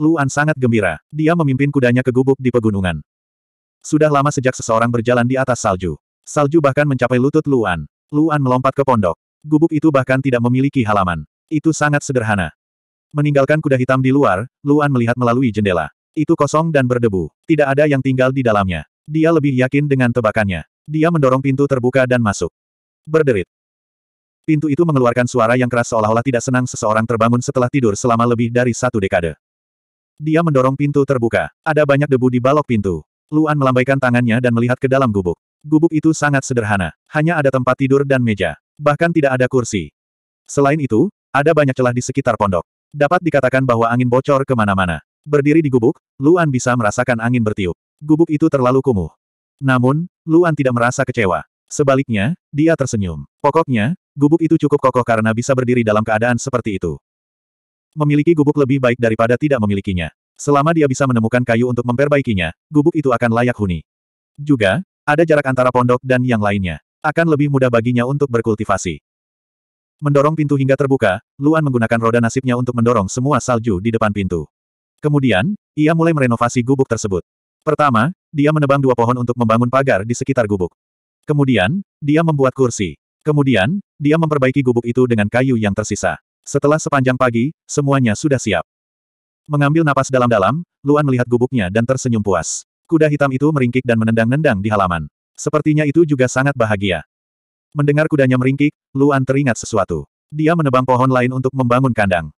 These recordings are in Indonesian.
Luan sangat gembira. Dia memimpin kudanya ke gubuk di pegunungan. Sudah lama sejak seseorang berjalan di atas salju. Salju bahkan mencapai lutut Luan. Luan melompat ke pondok. Gubuk itu bahkan tidak memiliki halaman. Itu sangat sederhana. Meninggalkan kuda hitam di luar, Luan melihat melalui jendela. Itu kosong dan berdebu. Tidak ada yang tinggal di dalamnya. Dia lebih yakin dengan tebakannya. Dia mendorong pintu terbuka dan masuk. Berderit. Pintu itu mengeluarkan suara yang keras seolah-olah tidak senang seseorang terbangun setelah tidur selama lebih dari satu dekade. Dia mendorong pintu terbuka. Ada banyak debu di balok pintu. Luan melambaikan tangannya dan melihat ke dalam gubuk. Gubuk itu sangat sederhana. Hanya ada tempat tidur dan meja. Bahkan tidak ada kursi. Selain itu, ada banyak celah di sekitar pondok. Dapat dikatakan bahwa angin bocor ke mana-mana. Berdiri di gubuk, Luan bisa merasakan angin bertiup. Gubuk itu terlalu kumuh. Namun, Luan tidak merasa kecewa. Sebaliknya, dia tersenyum. Pokoknya, gubuk itu cukup kokoh karena bisa berdiri dalam keadaan seperti itu. Memiliki gubuk lebih baik daripada tidak memilikinya. Selama dia bisa menemukan kayu untuk memperbaikinya, gubuk itu akan layak huni. Juga, ada jarak antara pondok dan yang lainnya. Akan lebih mudah baginya untuk berkultivasi. Mendorong pintu hingga terbuka, Luan menggunakan roda nasibnya untuk mendorong semua salju di depan pintu. Kemudian, ia mulai merenovasi gubuk tersebut. Pertama, dia menebang dua pohon untuk membangun pagar di sekitar gubuk. Kemudian, dia membuat kursi. Kemudian, dia memperbaiki gubuk itu dengan kayu yang tersisa. Setelah sepanjang pagi, semuanya sudah siap. Mengambil napas dalam-dalam, Luan melihat gubuknya dan tersenyum puas. Kuda hitam itu meringkik dan menendang-nendang di halaman. Sepertinya itu juga sangat bahagia. Mendengar kudanya meringkik, Luan teringat sesuatu. Dia menebang pohon lain untuk membangun kandang.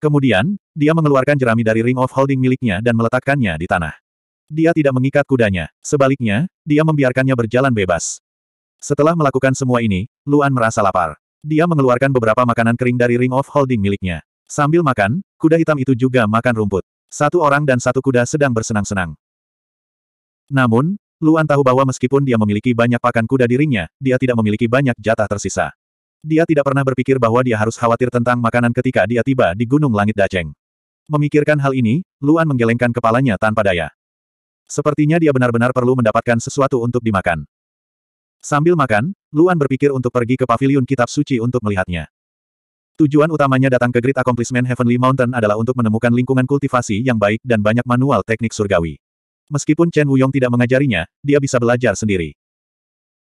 Kemudian, dia mengeluarkan jerami dari ring of holding miliknya dan meletakkannya di tanah. Dia tidak mengikat kudanya, sebaliknya, dia membiarkannya berjalan bebas. Setelah melakukan semua ini, Luan merasa lapar. Dia mengeluarkan beberapa makanan kering dari ring of holding miliknya. Sambil makan, kuda hitam itu juga makan rumput. Satu orang dan satu kuda sedang bersenang-senang. Namun, Luan tahu bahwa meskipun dia memiliki banyak pakan kuda di ringnya, dia tidak memiliki banyak jatah tersisa. Dia tidak pernah berpikir bahwa dia harus khawatir tentang makanan ketika dia tiba di Gunung Langit Daceng. Memikirkan hal ini, Luan menggelengkan kepalanya tanpa daya. Sepertinya dia benar-benar perlu mendapatkan sesuatu untuk dimakan. Sambil makan, Luan berpikir untuk pergi ke pavilion kitab suci untuk melihatnya. Tujuan utamanya datang ke Great Accomplishment Heavenly Mountain adalah untuk menemukan lingkungan kultivasi yang baik dan banyak manual teknik surgawi. Meskipun Chen Wuyong tidak mengajarinya, dia bisa belajar sendiri.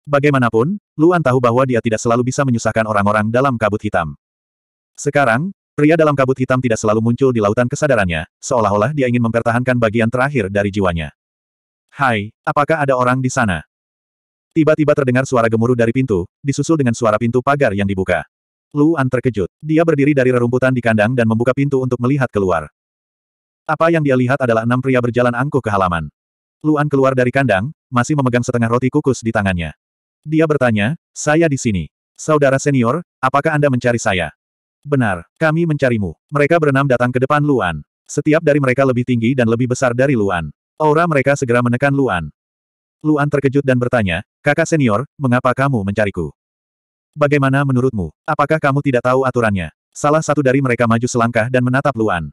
Bagaimanapun, Luan tahu bahwa dia tidak selalu bisa menyusahkan orang-orang dalam kabut hitam. Sekarang, pria dalam kabut hitam tidak selalu muncul di lautan kesadarannya, seolah-olah dia ingin mempertahankan bagian terakhir dari jiwanya. Hai, apakah ada orang di sana? Tiba-tiba terdengar suara gemuruh dari pintu, disusul dengan suara pintu pagar yang dibuka. Luan terkejut. Dia berdiri dari rerumputan di kandang dan membuka pintu untuk melihat keluar. Apa yang dia lihat adalah enam pria berjalan angkuh ke halaman. Luan keluar dari kandang, masih memegang setengah roti kukus di tangannya. Dia bertanya, saya di sini. Saudara senior, apakah Anda mencari saya? Benar, kami mencarimu. Mereka berenam datang ke depan Luan. Setiap dari mereka lebih tinggi dan lebih besar dari Luan. Aura mereka segera menekan Luan. Luan terkejut dan bertanya, kakak senior, mengapa kamu mencariku? Bagaimana menurutmu? Apakah kamu tidak tahu aturannya? Salah satu dari mereka maju selangkah dan menatap Luan.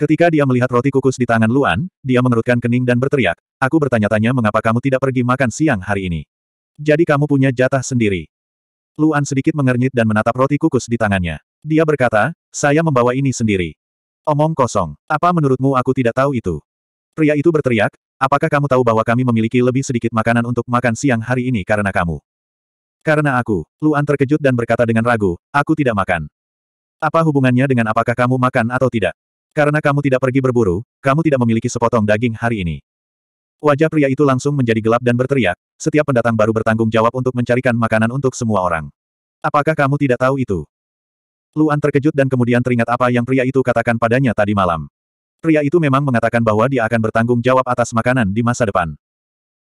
Ketika dia melihat roti kukus di tangan Luan, dia mengerutkan kening dan berteriak, aku bertanya-tanya mengapa kamu tidak pergi makan siang hari ini. Jadi kamu punya jatah sendiri. Luan sedikit mengernyit dan menatap roti kukus di tangannya. Dia berkata, saya membawa ini sendiri. Omong kosong. Apa menurutmu aku tidak tahu itu? Pria itu berteriak, Apakah kamu tahu bahwa kami memiliki lebih sedikit makanan untuk makan siang hari ini karena kamu? Karena aku, Luan terkejut dan berkata dengan ragu, aku tidak makan. Apa hubungannya dengan apakah kamu makan atau tidak? Karena kamu tidak pergi berburu, kamu tidak memiliki sepotong daging hari ini. Wajah pria itu langsung menjadi gelap dan berteriak, setiap pendatang baru bertanggung jawab untuk mencarikan makanan untuk semua orang. Apakah kamu tidak tahu itu? Luan terkejut dan kemudian teringat apa yang pria itu katakan padanya tadi malam. Pria itu memang mengatakan bahwa dia akan bertanggung jawab atas makanan di masa depan.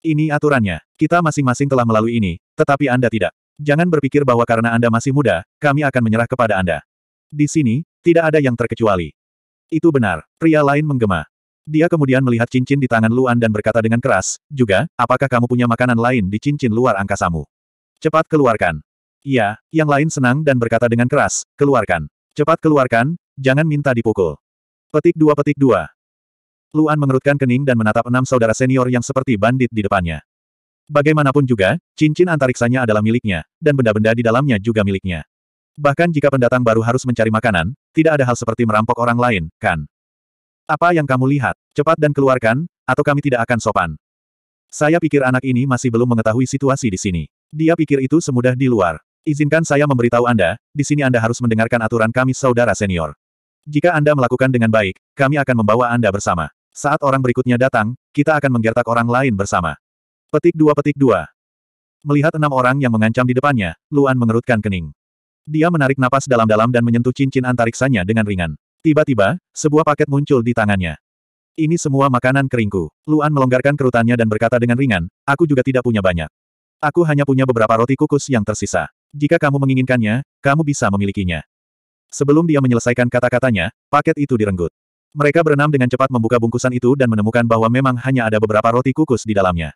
Ini aturannya. Kita masing-masing telah melalui ini, tetapi Anda tidak. Jangan berpikir bahwa karena Anda masih muda, kami akan menyerah kepada Anda. Di sini, tidak ada yang terkecuali. Itu benar. Pria lain menggema. Dia kemudian melihat cincin di tangan Luan dan berkata dengan keras, juga, apakah kamu punya makanan lain di cincin luar angkasamu? Cepat keluarkan. Iya, yang lain senang dan berkata dengan keras, keluarkan. Cepat keluarkan, jangan minta dipukul. Petik dua petik dua. Luan mengerutkan kening dan menatap enam saudara senior yang seperti bandit di depannya. Bagaimanapun juga, cincin antariksanya adalah miliknya, dan benda-benda di dalamnya juga miliknya. Bahkan jika pendatang baru harus mencari makanan, tidak ada hal seperti merampok orang lain, kan? Apa yang kamu lihat? Cepat dan keluarkan, atau kami tidak akan sopan. Saya pikir anak ini masih belum mengetahui situasi di sini. Dia pikir itu semudah di luar. Izinkan saya memberitahu Anda, di sini Anda harus mendengarkan aturan kami saudara senior. Jika Anda melakukan dengan baik, kami akan membawa Anda bersama. Saat orang berikutnya datang, kita akan menggertak orang lain bersama. Petik dua petik dua. Melihat enam orang yang mengancam di depannya, Luan mengerutkan kening. Dia menarik napas dalam-dalam dan menyentuh cincin antariksanya dengan ringan. Tiba-tiba, sebuah paket muncul di tangannya. Ini semua makanan keringku. Luan melonggarkan kerutannya dan berkata dengan ringan, aku juga tidak punya banyak. Aku hanya punya beberapa roti kukus yang tersisa. Jika kamu menginginkannya, kamu bisa memilikinya. Sebelum dia menyelesaikan kata-katanya, paket itu direnggut. Mereka berenam dengan cepat membuka bungkusan itu dan menemukan bahwa memang hanya ada beberapa roti kukus di dalamnya.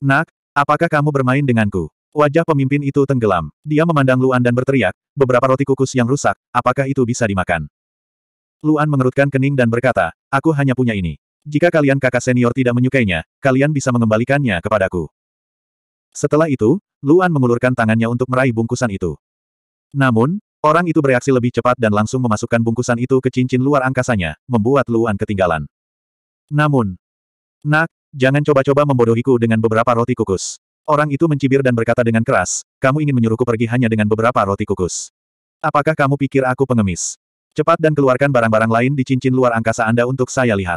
Nak, apakah kamu bermain denganku? Wajah pemimpin itu tenggelam. Dia memandang Luan dan berteriak, beberapa roti kukus yang rusak, apakah itu bisa dimakan? Luan mengerutkan kening dan berkata, aku hanya punya ini. Jika kalian kakak senior tidak menyukainya, kalian bisa mengembalikannya kepadaku. Setelah itu, Luan mengulurkan tangannya untuk meraih bungkusan itu. Namun, orang itu bereaksi lebih cepat dan langsung memasukkan bungkusan itu ke cincin luar angkasanya, membuat Luan ketinggalan. Namun, Nak, jangan coba-coba membodohiku dengan beberapa roti kukus. Orang itu mencibir dan berkata dengan keras, kamu ingin menyuruhku pergi hanya dengan beberapa roti kukus. Apakah kamu pikir aku pengemis? Cepat dan keluarkan barang-barang lain di cincin luar angkasa Anda untuk saya lihat.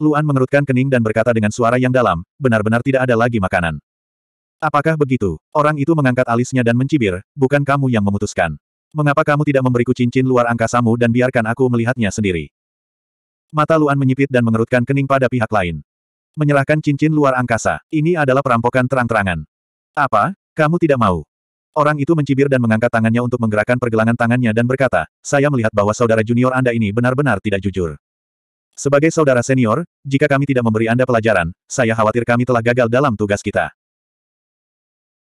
Luan mengerutkan kening dan berkata dengan suara yang dalam, benar-benar tidak ada lagi makanan. Apakah begitu? Orang itu mengangkat alisnya dan mencibir, bukan kamu yang memutuskan. Mengapa kamu tidak memberiku cincin luar angkasamu dan biarkan aku melihatnya sendiri? Mata Luan menyipit dan mengerutkan kening pada pihak lain. Menyerahkan cincin luar angkasa, ini adalah perampokan terang-terangan. Apa? Kamu tidak mau? Orang itu mencibir dan mengangkat tangannya untuk menggerakkan pergelangan tangannya dan berkata, saya melihat bahwa saudara junior Anda ini benar-benar tidak jujur. Sebagai saudara senior, jika kami tidak memberi Anda pelajaran, saya khawatir kami telah gagal dalam tugas kita.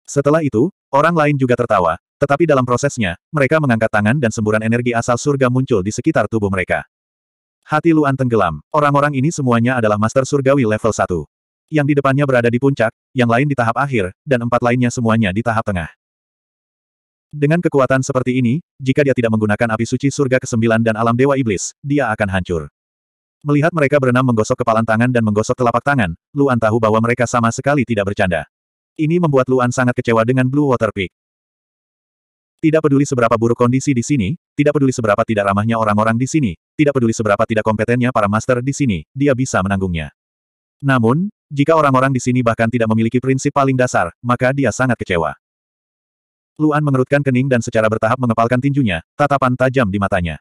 Setelah itu, orang lain juga tertawa, tetapi dalam prosesnya, mereka mengangkat tangan dan semburan energi asal surga muncul di sekitar tubuh mereka. Hati Luan tenggelam, orang-orang ini semuanya adalah Master Surgawi level 1. Yang di depannya berada di puncak, yang lain di tahap akhir, dan empat lainnya semuanya di tahap tengah. Dengan kekuatan seperti ini, jika dia tidak menggunakan api suci surga ke-9 dan alam dewa iblis, dia akan hancur. Melihat mereka berenam menggosok kepalan tangan dan menggosok telapak tangan, Luan tahu bahwa mereka sama sekali tidak bercanda. Ini membuat Luan sangat kecewa dengan Blue Water Peak. Tidak peduli seberapa buruk kondisi di sini, tidak peduli seberapa tidak ramahnya orang-orang di sini, tidak peduli seberapa tidak kompetennya para master di sini, dia bisa menanggungnya. Namun, jika orang-orang di sini bahkan tidak memiliki prinsip paling dasar, maka dia sangat kecewa. Luan mengerutkan kening dan secara bertahap mengepalkan tinjunya, tatapan tajam di matanya.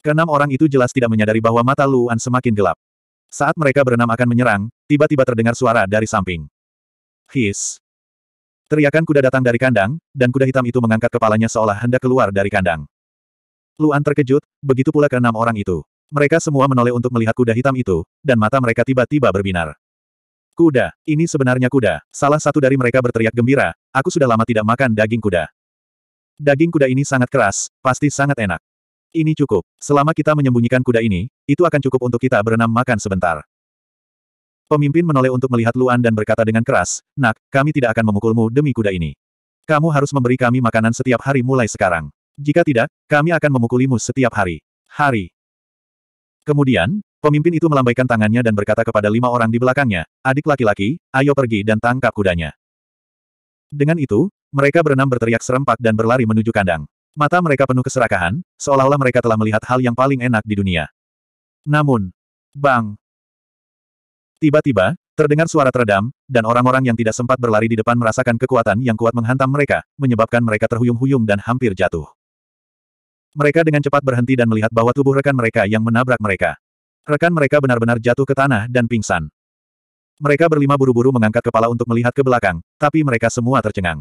Keenam orang itu jelas tidak menyadari bahwa mata Luan semakin gelap. Saat mereka berenam akan menyerang, tiba-tiba terdengar suara dari samping. His. Teriakan kuda datang dari kandang, dan kuda hitam itu mengangkat kepalanya seolah hendak keluar dari kandang. Luan terkejut, begitu pula keenam orang itu. Mereka semua menoleh untuk melihat kuda hitam itu, dan mata mereka tiba-tiba berbinar. Kuda, ini sebenarnya kuda. Salah satu dari mereka berteriak gembira, aku sudah lama tidak makan daging kuda. Daging kuda ini sangat keras, pasti sangat enak. Ini cukup. Selama kita menyembunyikan kuda ini, itu akan cukup untuk kita berenam makan sebentar. Pemimpin menoleh untuk melihat Luan dan berkata dengan keras, Nak, kami tidak akan memukulmu demi kuda ini. Kamu harus memberi kami makanan setiap hari mulai sekarang. Jika tidak, kami akan memukulimu setiap hari. Hari. Kemudian, Pemimpin itu melambaikan tangannya dan berkata kepada lima orang di belakangnya, adik laki-laki, ayo pergi dan tangkap kudanya. Dengan itu, mereka berenam berteriak serempak dan berlari menuju kandang. Mata mereka penuh keserakahan, seolah-olah mereka telah melihat hal yang paling enak di dunia. Namun, bang! Tiba-tiba, terdengar suara teredam, dan orang-orang yang tidak sempat berlari di depan merasakan kekuatan yang kuat menghantam mereka, menyebabkan mereka terhuyung-huyung dan hampir jatuh. Mereka dengan cepat berhenti dan melihat bahwa tubuh rekan mereka yang menabrak mereka. Rekan mereka benar-benar jatuh ke tanah dan pingsan. Mereka berlima buru-buru mengangkat kepala untuk melihat ke belakang, tapi mereka semua tercengang.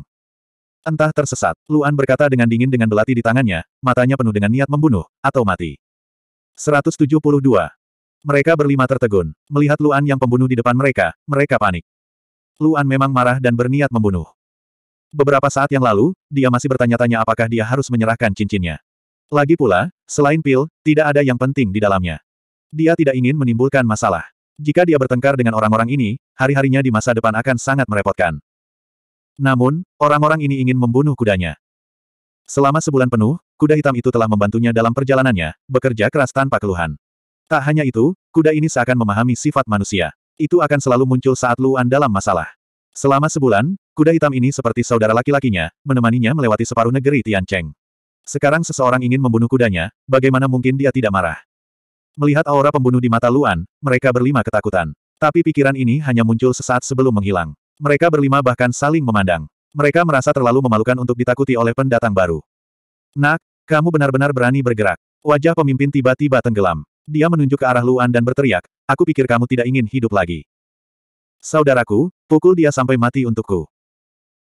Entah tersesat, Luan berkata dengan dingin dengan belati di tangannya, matanya penuh dengan niat membunuh, atau mati. 172. Mereka berlima tertegun. Melihat Luan yang pembunuh di depan mereka, mereka panik. Luan memang marah dan berniat membunuh. Beberapa saat yang lalu, dia masih bertanya-tanya apakah dia harus menyerahkan cincinnya. Lagi pula, selain pil, tidak ada yang penting di dalamnya. Dia tidak ingin menimbulkan masalah. Jika dia bertengkar dengan orang-orang ini, hari-harinya di masa depan akan sangat merepotkan. Namun, orang-orang ini ingin membunuh kudanya. Selama sebulan penuh, kuda hitam itu telah membantunya dalam perjalanannya, bekerja keras tanpa keluhan. Tak hanya itu, kuda ini seakan memahami sifat manusia. Itu akan selalu muncul saat Luan dalam masalah. Selama sebulan, kuda hitam ini seperti saudara laki-lakinya, menemaninya melewati separuh negeri Tiancheng. Sekarang seseorang ingin membunuh kudanya, bagaimana mungkin dia tidak marah? Melihat aura pembunuh di mata Luan, mereka berlima ketakutan. Tapi pikiran ini hanya muncul sesaat sebelum menghilang. Mereka berlima bahkan saling memandang. Mereka merasa terlalu memalukan untuk ditakuti oleh pendatang baru. Nak, kamu benar-benar berani bergerak. Wajah pemimpin tiba-tiba tenggelam. Dia menunjuk ke arah Luan dan berteriak, aku pikir kamu tidak ingin hidup lagi. Saudaraku, pukul dia sampai mati untukku.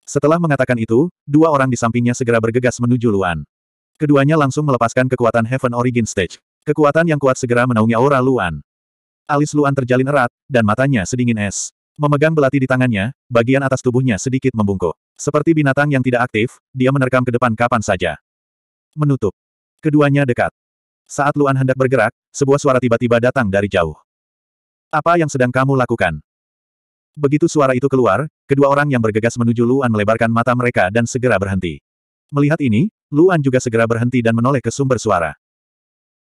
Setelah mengatakan itu, dua orang di sampingnya segera bergegas menuju Luan. Keduanya langsung melepaskan kekuatan Heaven Origin Stage. Kekuatan yang kuat segera menaungi aura Luan. Alis Luan terjalin erat, dan matanya sedingin es. Memegang belati di tangannya, bagian atas tubuhnya sedikit membungkuk. Seperti binatang yang tidak aktif, dia menerkam ke depan kapan saja. Menutup. Keduanya dekat. Saat Luan hendak bergerak, sebuah suara tiba-tiba datang dari jauh. Apa yang sedang kamu lakukan? Begitu suara itu keluar, kedua orang yang bergegas menuju Luan melebarkan mata mereka dan segera berhenti. Melihat ini, Luan juga segera berhenti dan menoleh ke sumber suara.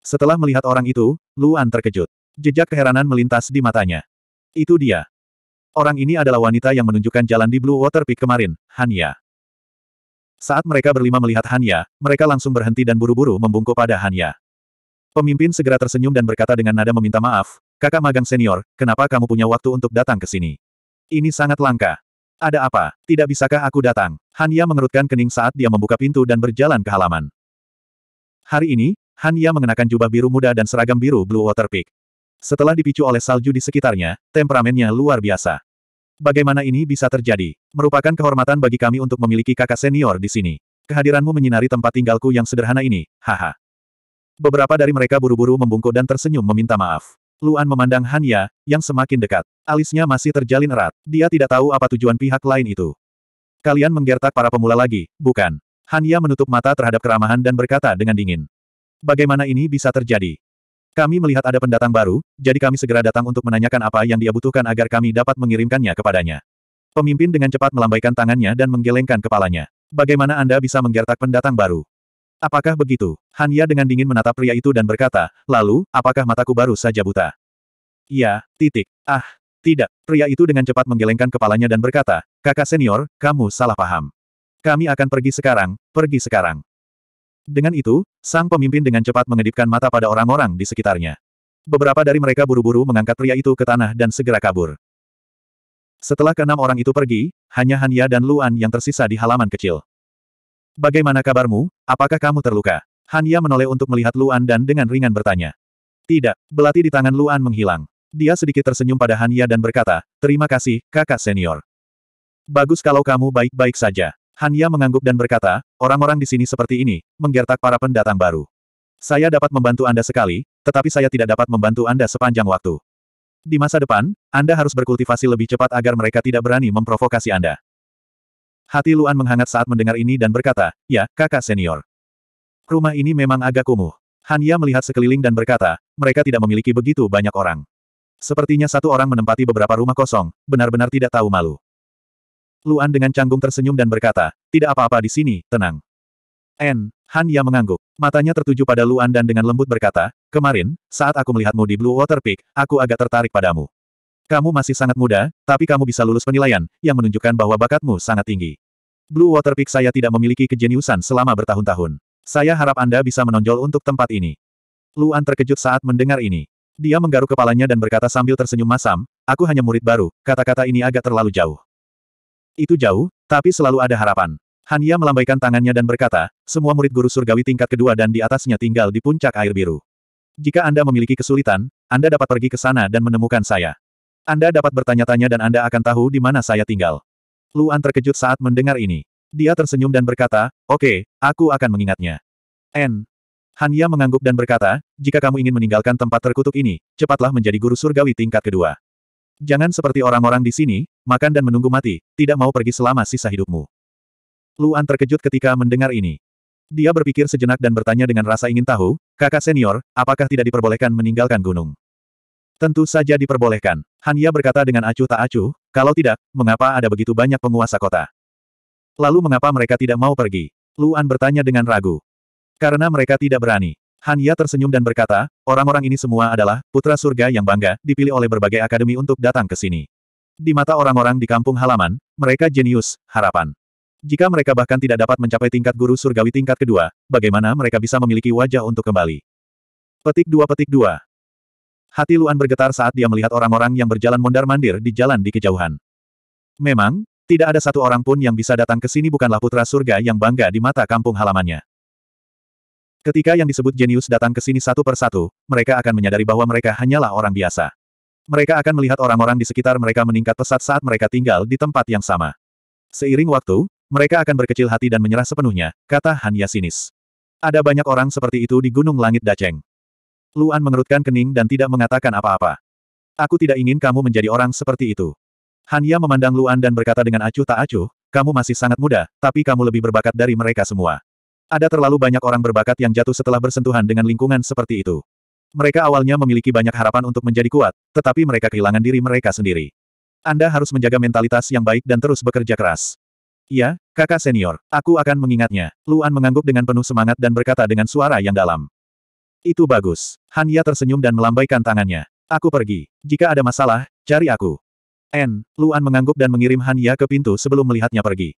Setelah melihat orang itu, Luan terkejut. Jejak keheranan melintas di matanya. Itu dia. Orang ini adalah wanita yang menunjukkan jalan di Blue Water Peak kemarin, Hanya. Saat mereka berlima melihat Hanya, mereka langsung berhenti dan buru-buru membungkuk pada Hanya. Pemimpin segera tersenyum dan berkata dengan nada meminta maaf, kakak magang senior, kenapa kamu punya waktu untuk datang ke sini? Ini sangat langka. Ada apa? Tidak bisakah aku datang? Hanya mengerutkan kening saat dia membuka pintu dan berjalan ke halaman. Hari ini, Hanya mengenakan jubah biru muda dan seragam biru Blue Water Peak. Setelah dipicu oleh salju di sekitarnya, temperamennya luar biasa. Bagaimana ini bisa terjadi? Merupakan kehormatan bagi kami untuk memiliki kakak senior di sini. Kehadiranmu menyinari tempat tinggalku yang sederhana ini, haha. Beberapa dari mereka buru-buru membungkuk dan tersenyum meminta maaf. Luan memandang Hanya, yang semakin dekat. Alisnya masih terjalin erat. Dia tidak tahu apa tujuan pihak lain itu. Kalian menggertak para pemula lagi, bukan? Hanya menutup mata terhadap keramahan dan berkata dengan dingin. Bagaimana ini bisa terjadi? Kami melihat ada pendatang baru, jadi kami segera datang untuk menanyakan apa yang dia butuhkan agar kami dapat mengirimkannya kepadanya. Pemimpin dengan cepat melambaikan tangannya dan menggelengkan kepalanya. Bagaimana Anda bisa menggertak pendatang baru? Apakah begitu? Hanya dengan dingin menatap pria itu dan berkata, lalu, apakah mataku baru saja buta? Iya, titik. Ah, tidak. Pria itu dengan cepat menggelengkan kepalanya dan berkata, kakak senior, kamu salah paham. Kami akan pergi sekarang, pergi sekarang. Dengan itu, sang pemimpin dengan cepat mengedipkan mata pada orang-orang di sekitarnya. Beberapa dari mereka buru-buru mengangkat pria itu ke tanah dan segera kabur. Setelah keenam orang itu pergi, hanya Hanya dan Luan yang tersisa di halaman kecil. Bagaimana kabarmu? Apakah kamu terluka? Hanya menoleh untuk melihat Luan dan dengan ringan bertanya. Tidak, belati di tangan Luan menghilang. Dia sedikit tersenyum pada Hanya dan berkata, terima kasih, kakak senior. Bagus kalau kamu baik-baik saja. Hanya mengangguk dan berkata, orang-orang di sini seperti ini, menggertak para pendatang baru. Saya dapat membantu Anda sekali, tetapi saya tidak dapat membantu Anda sepanjang waktu. Di masa depan, Anda harus berkultivasi lebih cepat agar mereka tidak berani memprovokasi Anda. Hati Luan menghangat saat mendengar ini dan berkata, ya, kakak senior. Rumah ini memang agak kumuh. Hanya melihat sekeliling dan berkata, mereka tidak memiliki begitu banyak orang. Sepertinya satu orang menempati beberapa rumah kosong, benar-benar tidak tahu malu. Luan dengan canggung tersenyum dan berkata, tidak apa-apa di sini, tenang. N. Han Ya mengangguk. Matanya tertuju pada Luan dan dengan lembut berkata, kemarin, saat aku melihatmu di Blue Water Peak, aku agak tertarik padamu. Kamu masih sangat muda, tapi kamu bisa lulus penilaian, yang menunjukkan bahwa bakatmu sangat tinggi. Blue Water Peak saya tidak memiliki kejeniusan selama bertahun-tahun. Saya harap Anda bisa menonjol untuk tempat ini. Luan terkejut saat mendengar ini. Dia menggaruk kepalanya dan berkata sambil tersenyum masam, aku hanya murid baru, kata-kata ini agak terlalu jauh. Itu jauh, tapi selalu ada harapan. Hanya melambaikan tangannya dan berkata, semua murid guru surgawi tingkat kedua dan di atasnya tinggal di puncak air biru. Jika Anda memiliki kesulitan, Anda dapat pergi ke sana dan menemukan saya. Anda dapat bertanya-tanya dan Anda akan tahu di mana saya tinggal. Luan terkejut saat mendengar ini. Dia tersenyum dan berkata, oke, okay, aku akan mengingatnya. N. Hanya mengangguk dan berkata, jika kamu ingin meninggalkan tempat terkutuk ini, cepatlah menjadi guru surgawi tingkat kedua. Jangan seperti orang-orang di sini, makan dan menunggu mati, tidak mau pergi selama sisa hidupmu. Luan terkejut ketika mendengar ini. Dia berpikir sejenak dan bertanya dengan rasa ingin tahu, kakak senior, apakah tidak diperbolehkan meninggalkan gunung? Tentu saja diperbolehkan. Hanya berkata dengan acuh tak acuh, kalau tidak, mengapa ada begitu banyak penguasa kota? Lalu mengapa mereka tidak mau pergi? Luan bertanya dengan ragu. Karena mereka tidak berani. Hanya tersenyum dan berkata, orang-orang ini semua adalah putra surga yang bangga, dipilih oleh berbagai akademi untuk datang ke sini. Di mata orang-orang di kampung halaman, mereka jenius, harapan. Jika mereka bahkan tidak dapat mencapai tingkat guru surgawi tingkat kedua, bagaimana mereka bisa memiliki wajah untuk kembali? Petik 2 Petik 2 Hati Luan bergetar saat dia melihat orang-orang yang berjalan mondar-mandir di jalan di kejauhan. Memang, tidak ada satu orang pun yang bisa datang ke sini bukanlah putra surga yang bangga di mata kampung halamannya. Ketika yang disebut jenius datang ke sini satu persatu, mereka akan menyadari bahwa mereka hanyalah orang biasa. Mereka akan melihat orang-orang di sekitar mereka meningkat pesat saat mereka tinggal di tempat yang sama. Seiring waktu, mereka akan berkecil hati dan menyerah sepenuhnya, kata Hanya sinis. Ada banyak orang seperti itu di Gunung Langit Daceng. Luan mengerutkan kening dan tidak mengatakan apa-apa. Aku tidak ingin kamu menjadi orang seperti itu. Hanya memandang Luan dan berkata dengan acuh tak acuh, kamu masih sangat muda, tapi kamu lebih berbakat dari mereka semua. Ada terlalu banyak orang berbakat yang jatuh setelah bersentuhan dengan lingkungan seperti itu. Mereka awalnya memiliki banyak harapan untuk menjadi kuat, tetapi mereka kehilangan diri mereka sendiri. Anda harus menjaga mentalitas yang baik dan terus bekerja keras. Iya, kakak senior, aku akan mengingatnya. Luan mengangguk dengan penuh semangat dan berkata dengan suara yang dalam. Itu bagus. Hanya tersenyum dan melambaikan tangannya. Aku pergi. Jika ada masalah, cari aku. N. Luan mengangguk dan mengirim Hanya ke pintu sebelum melihatnya pergi.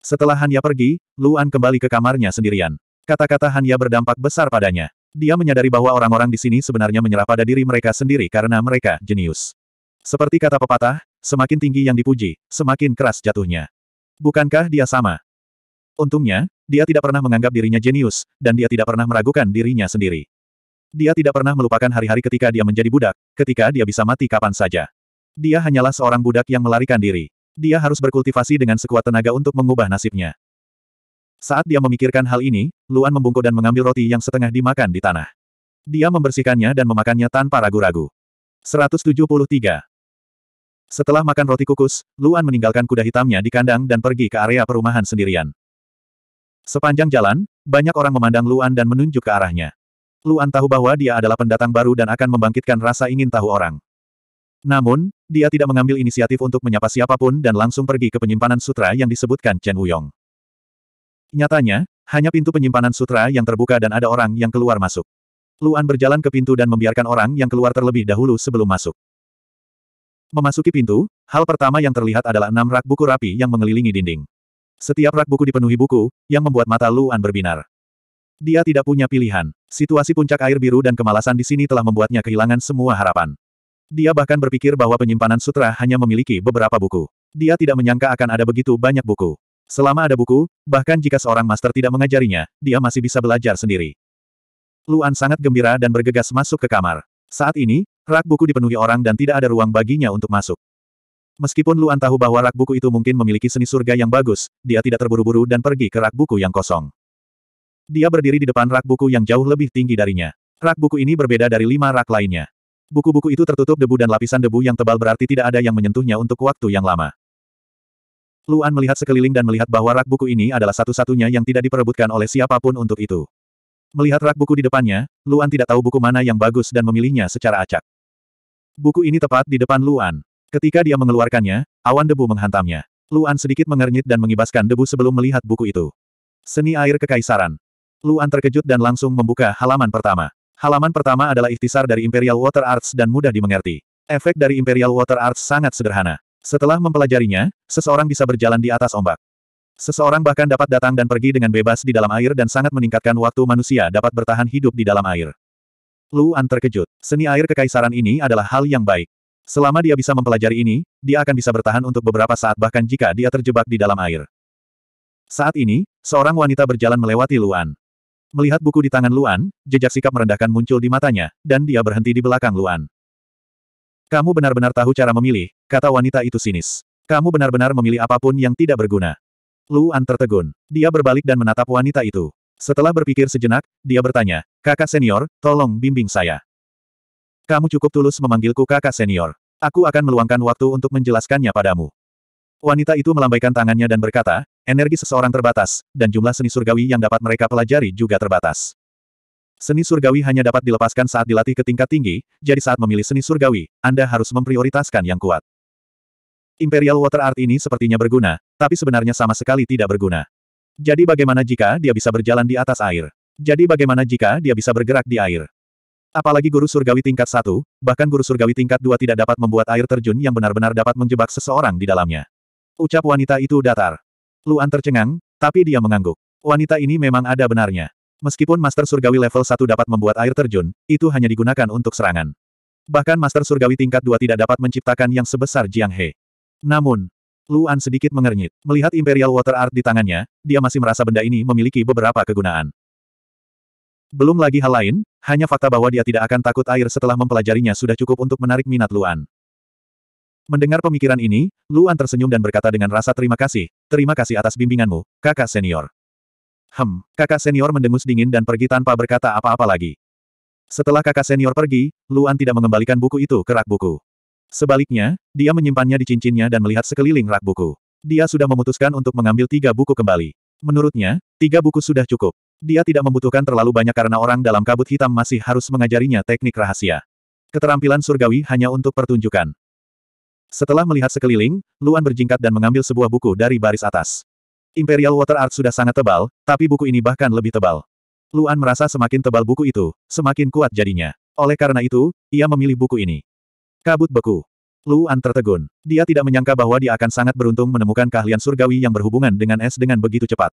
Setelah Hanya pergi, Luan kembali ke kamarnya sendirian. Kata-kata Hanya berdampak besar padanya. Dia menyadari bahwa orang-orang di sini sebenarnya menyerah pada diri mereka sendiri karena mereka jenius. Seperti kata pepatah, semakin tinggi yang dipuji, semakin keras jatuhnya. Bukankah dia sama? Untungnya, dia tidak pernah menganggap dirinya jenius, dan dia tidak pernah meragukan dirinya sendiri. Dia tidak pernah melupakan hari-hari ketika dia menjadi budak, ketika dia bisa mati kapan saja. Dia hanyalah seorang budak yang melarikan diri. Dia harus berkultivasi dengan sekuat tenaga untuk mengubah nasibnya. Saat dia memikirkan hal ini, Luan membungkuk dan mengambil roti yang setengah dimakan di tanah. Dia membersihkannya dan memakannya tanpa ragu-ragu. 173. Setelah makan roti kukus, Luan meninggalkan kuda hitamnya di kandang dan pergi ke area perumahan sendirian. Sepanjang jalan, banyak orang memandang Luan dan menunjuk ke arahnya. Luan tahu bahwa dia adalah pendatang baru dan akan membangkitkan rasa ingin tahu orang. Namun, dia tidak mengambil inisiatif untuk menyapa siapa pun dan langsung pergi ke penyimpanan sutra yang disebutkan Chen Wuyong. Nyatanya, hanya pintu penyimpanan sutra yang terbuka dan ada orang yang keluar masuk. Luan berjalan ke pintu dan membiarkan orang yang keluar terlebih dahulu sebelum masuk. Memasuki pintu, hal pertama yang terlihat adalah enam rak buku rapi yang mengelilingi dinding. Setiap rak buku dipenuhi buku, yang membuat mata Luan berbinar. Dia tidak punya pilihan. Situasi puncak air biru dan kemalasan di sini telah membuatnya kehilangan semua harapan. Dia bahkan berpikir bahwa penyimpanan sutra hanya memiliki beberapa buku. Dia tidak menyangka akan ada begitu banyak buku. Selama ada buku, bahkan jika seorang master tidak mengajarinya, dia masih bisa belajar sendiri. Luan sangat gembira dan bergegas masuk ke kamar. Saat ini, rak buku dipenuhi orang dan tidak ada ruang baginya untuk masuk. Meskipun Luan tahu bahwa rak buku itu mungkin memiliki seni surga yang bagus, dia tidak terburu-buru dan pergi ke rak buku yang kosong. Dia berdiri di depan rak buku yang jauh lebih tinggi darinya. Rak buku ini berbeda dari lima rak lainnya. Buku-buku itu tertutup debu dan lapisan debu yang tebal berarti tidak ada yang menyentuhnya untuk waktu yang lama. Luan melihat sekeliling dan melihat bahwa rak buku ini adalah satu-satunya yang tidak diperebutkan oleh siapa pun untuk itu. Melihat rak buku di depannya, Luan tidak tahu buku mana yang bagus dan memilihnya secara acak. Buku ini tepat di depan Luan. Ketika dia mengeluarkannya, awan debu menghantamnya. Luan sedikit mengernyit dan mengibaskan debu sebelum melihat buku itu. Seni Air Kekaisaran. Luan terkejut dan langsung membuka halaman pertama. Halaman pertama adalah ikhtisar dari Imperial Water Arts dan mudah dimengerti. Efek dari Imperial Water Arts sangat sederhana. Setelah mempelajarinya, seseorang bisa berjalan di atas ombak. Seseorang bahkan dapat datang dan pergi dengan bebas di dalam air dan sangat meningkatkan waktu manusia dapat bertahan hidup di dalam air. Luan terkejut. Seni air kekaisaran ini adalah hal yang baik. Selama dia bisa mempelajari ini, dia akan bisa bertahan untuk beberapa saat bahkan jika dia terjebak di dalam air. Saat ini, seorang wanita berjalan melewati Luan. Melihat buku di tangan Luan, jejak sikap merendahkan muncul di matanya, dan dia berhenti di belakang Luan. Kamu benar-benar tahu cara memilih, kata wanita itu sinis. Kamu benar-benar memilih apa pun yang tidak berguna. Luan tertegun. Dia berbalik dan menatap wanita itu. Setelah berpikir sejenak, dia bertanya, kakak senior, tolong bimbing saya. Kamu cukup tulus memanggilku kakak senior. Aku akan meluangkan waktu untuk menjelaskannya padamu. Wanita itu melambaikan tangannya dan berkata, energi seseorang terbatas, dan jumlah seni surgawi yang dapat mereka pelajari juga terbatas. Seni surgawi hanya dapat dilepaskan saat dilatih ke tingkat tinggi, jadi saat memilih seni surgawi, Anda harus memprioritaskan yang kuat. Imperial Water Art ini sepertinya berguna, tapi sebenarnya sama sekali tidak berguna. Jadi bagaimana jika dia bisa berjalan di atas air? Jadi bagaimana jika dia bisa bergerak di air? Apalagi guru surgawi tingkat satu, bahkan guru surgawi tingkat dua tidak dapat membuat air terjun yang benar-benar dapat menjebak seseorang di dalamnya. Ucap wanita itu datar. Luan tercengang, tapi dia mengangguk. Wanita ini memang ada benarnya. Meskipun Master Surgawi level 1 dapat membuat air terjun, itu hanya digunakan untuk serangan. Bahkan Master Surgawi tingkat 2 tidak dapat menciptakan yang sebesar Jiang He. Namun, Luan sedikit mengernyit. Melihat Imperial Water Art di tangannya, dia masih merasa benda ini memiliki beberapa kegunaan. Belum lagi hal lain, hanya fakta bahwa dia tidak akan takut air setelah mempelajarinya sudah cukup untuk menarik minat Luan. Mendengar pemikiran ini, Luan tersenyum dan berkata dengan rasa terima kasih, terima kasih atas bimbinganmu, kakak senior. Hem, kakak senior mendengus dingin dan pergi tanpa berkata apa-apa lagi. Setelah kakak senior pergi, Luan tidak mengembalikan buku itu ke rak buku. Sebaliknya, dia menyimpannya di cincinnya dan melihat sekeliling rak buku. Dia sudah memutuskan untuk mengambil tiga buku kembali. Menurutnya, tiga buku sudah cukup. Dia tidak membutuhkan terlalu banyak karena orang dalam kabut hitam masih harus mengajarinya teknik rahasia. Keterampilan surgawi hanya untuk pertunjukan. Setelah melihat sekeliling, Luan berjingkat dan mengambil sebuah buku dari baris atas. Imperial Water Art sudah sangat tebal, tapi buku ini bahkan lebih tebal. Luan merasa semakin tebal buku itu, semakin kuat jadinya. Oleh karena itu, ia memilih buku ini. Kabut beku. Luan tertegun. Dia tidak menyangka bahwa dia akan sangat beruntung menemukan keahlian surgawi yang berhubungan dengan es dengan begitu cepat.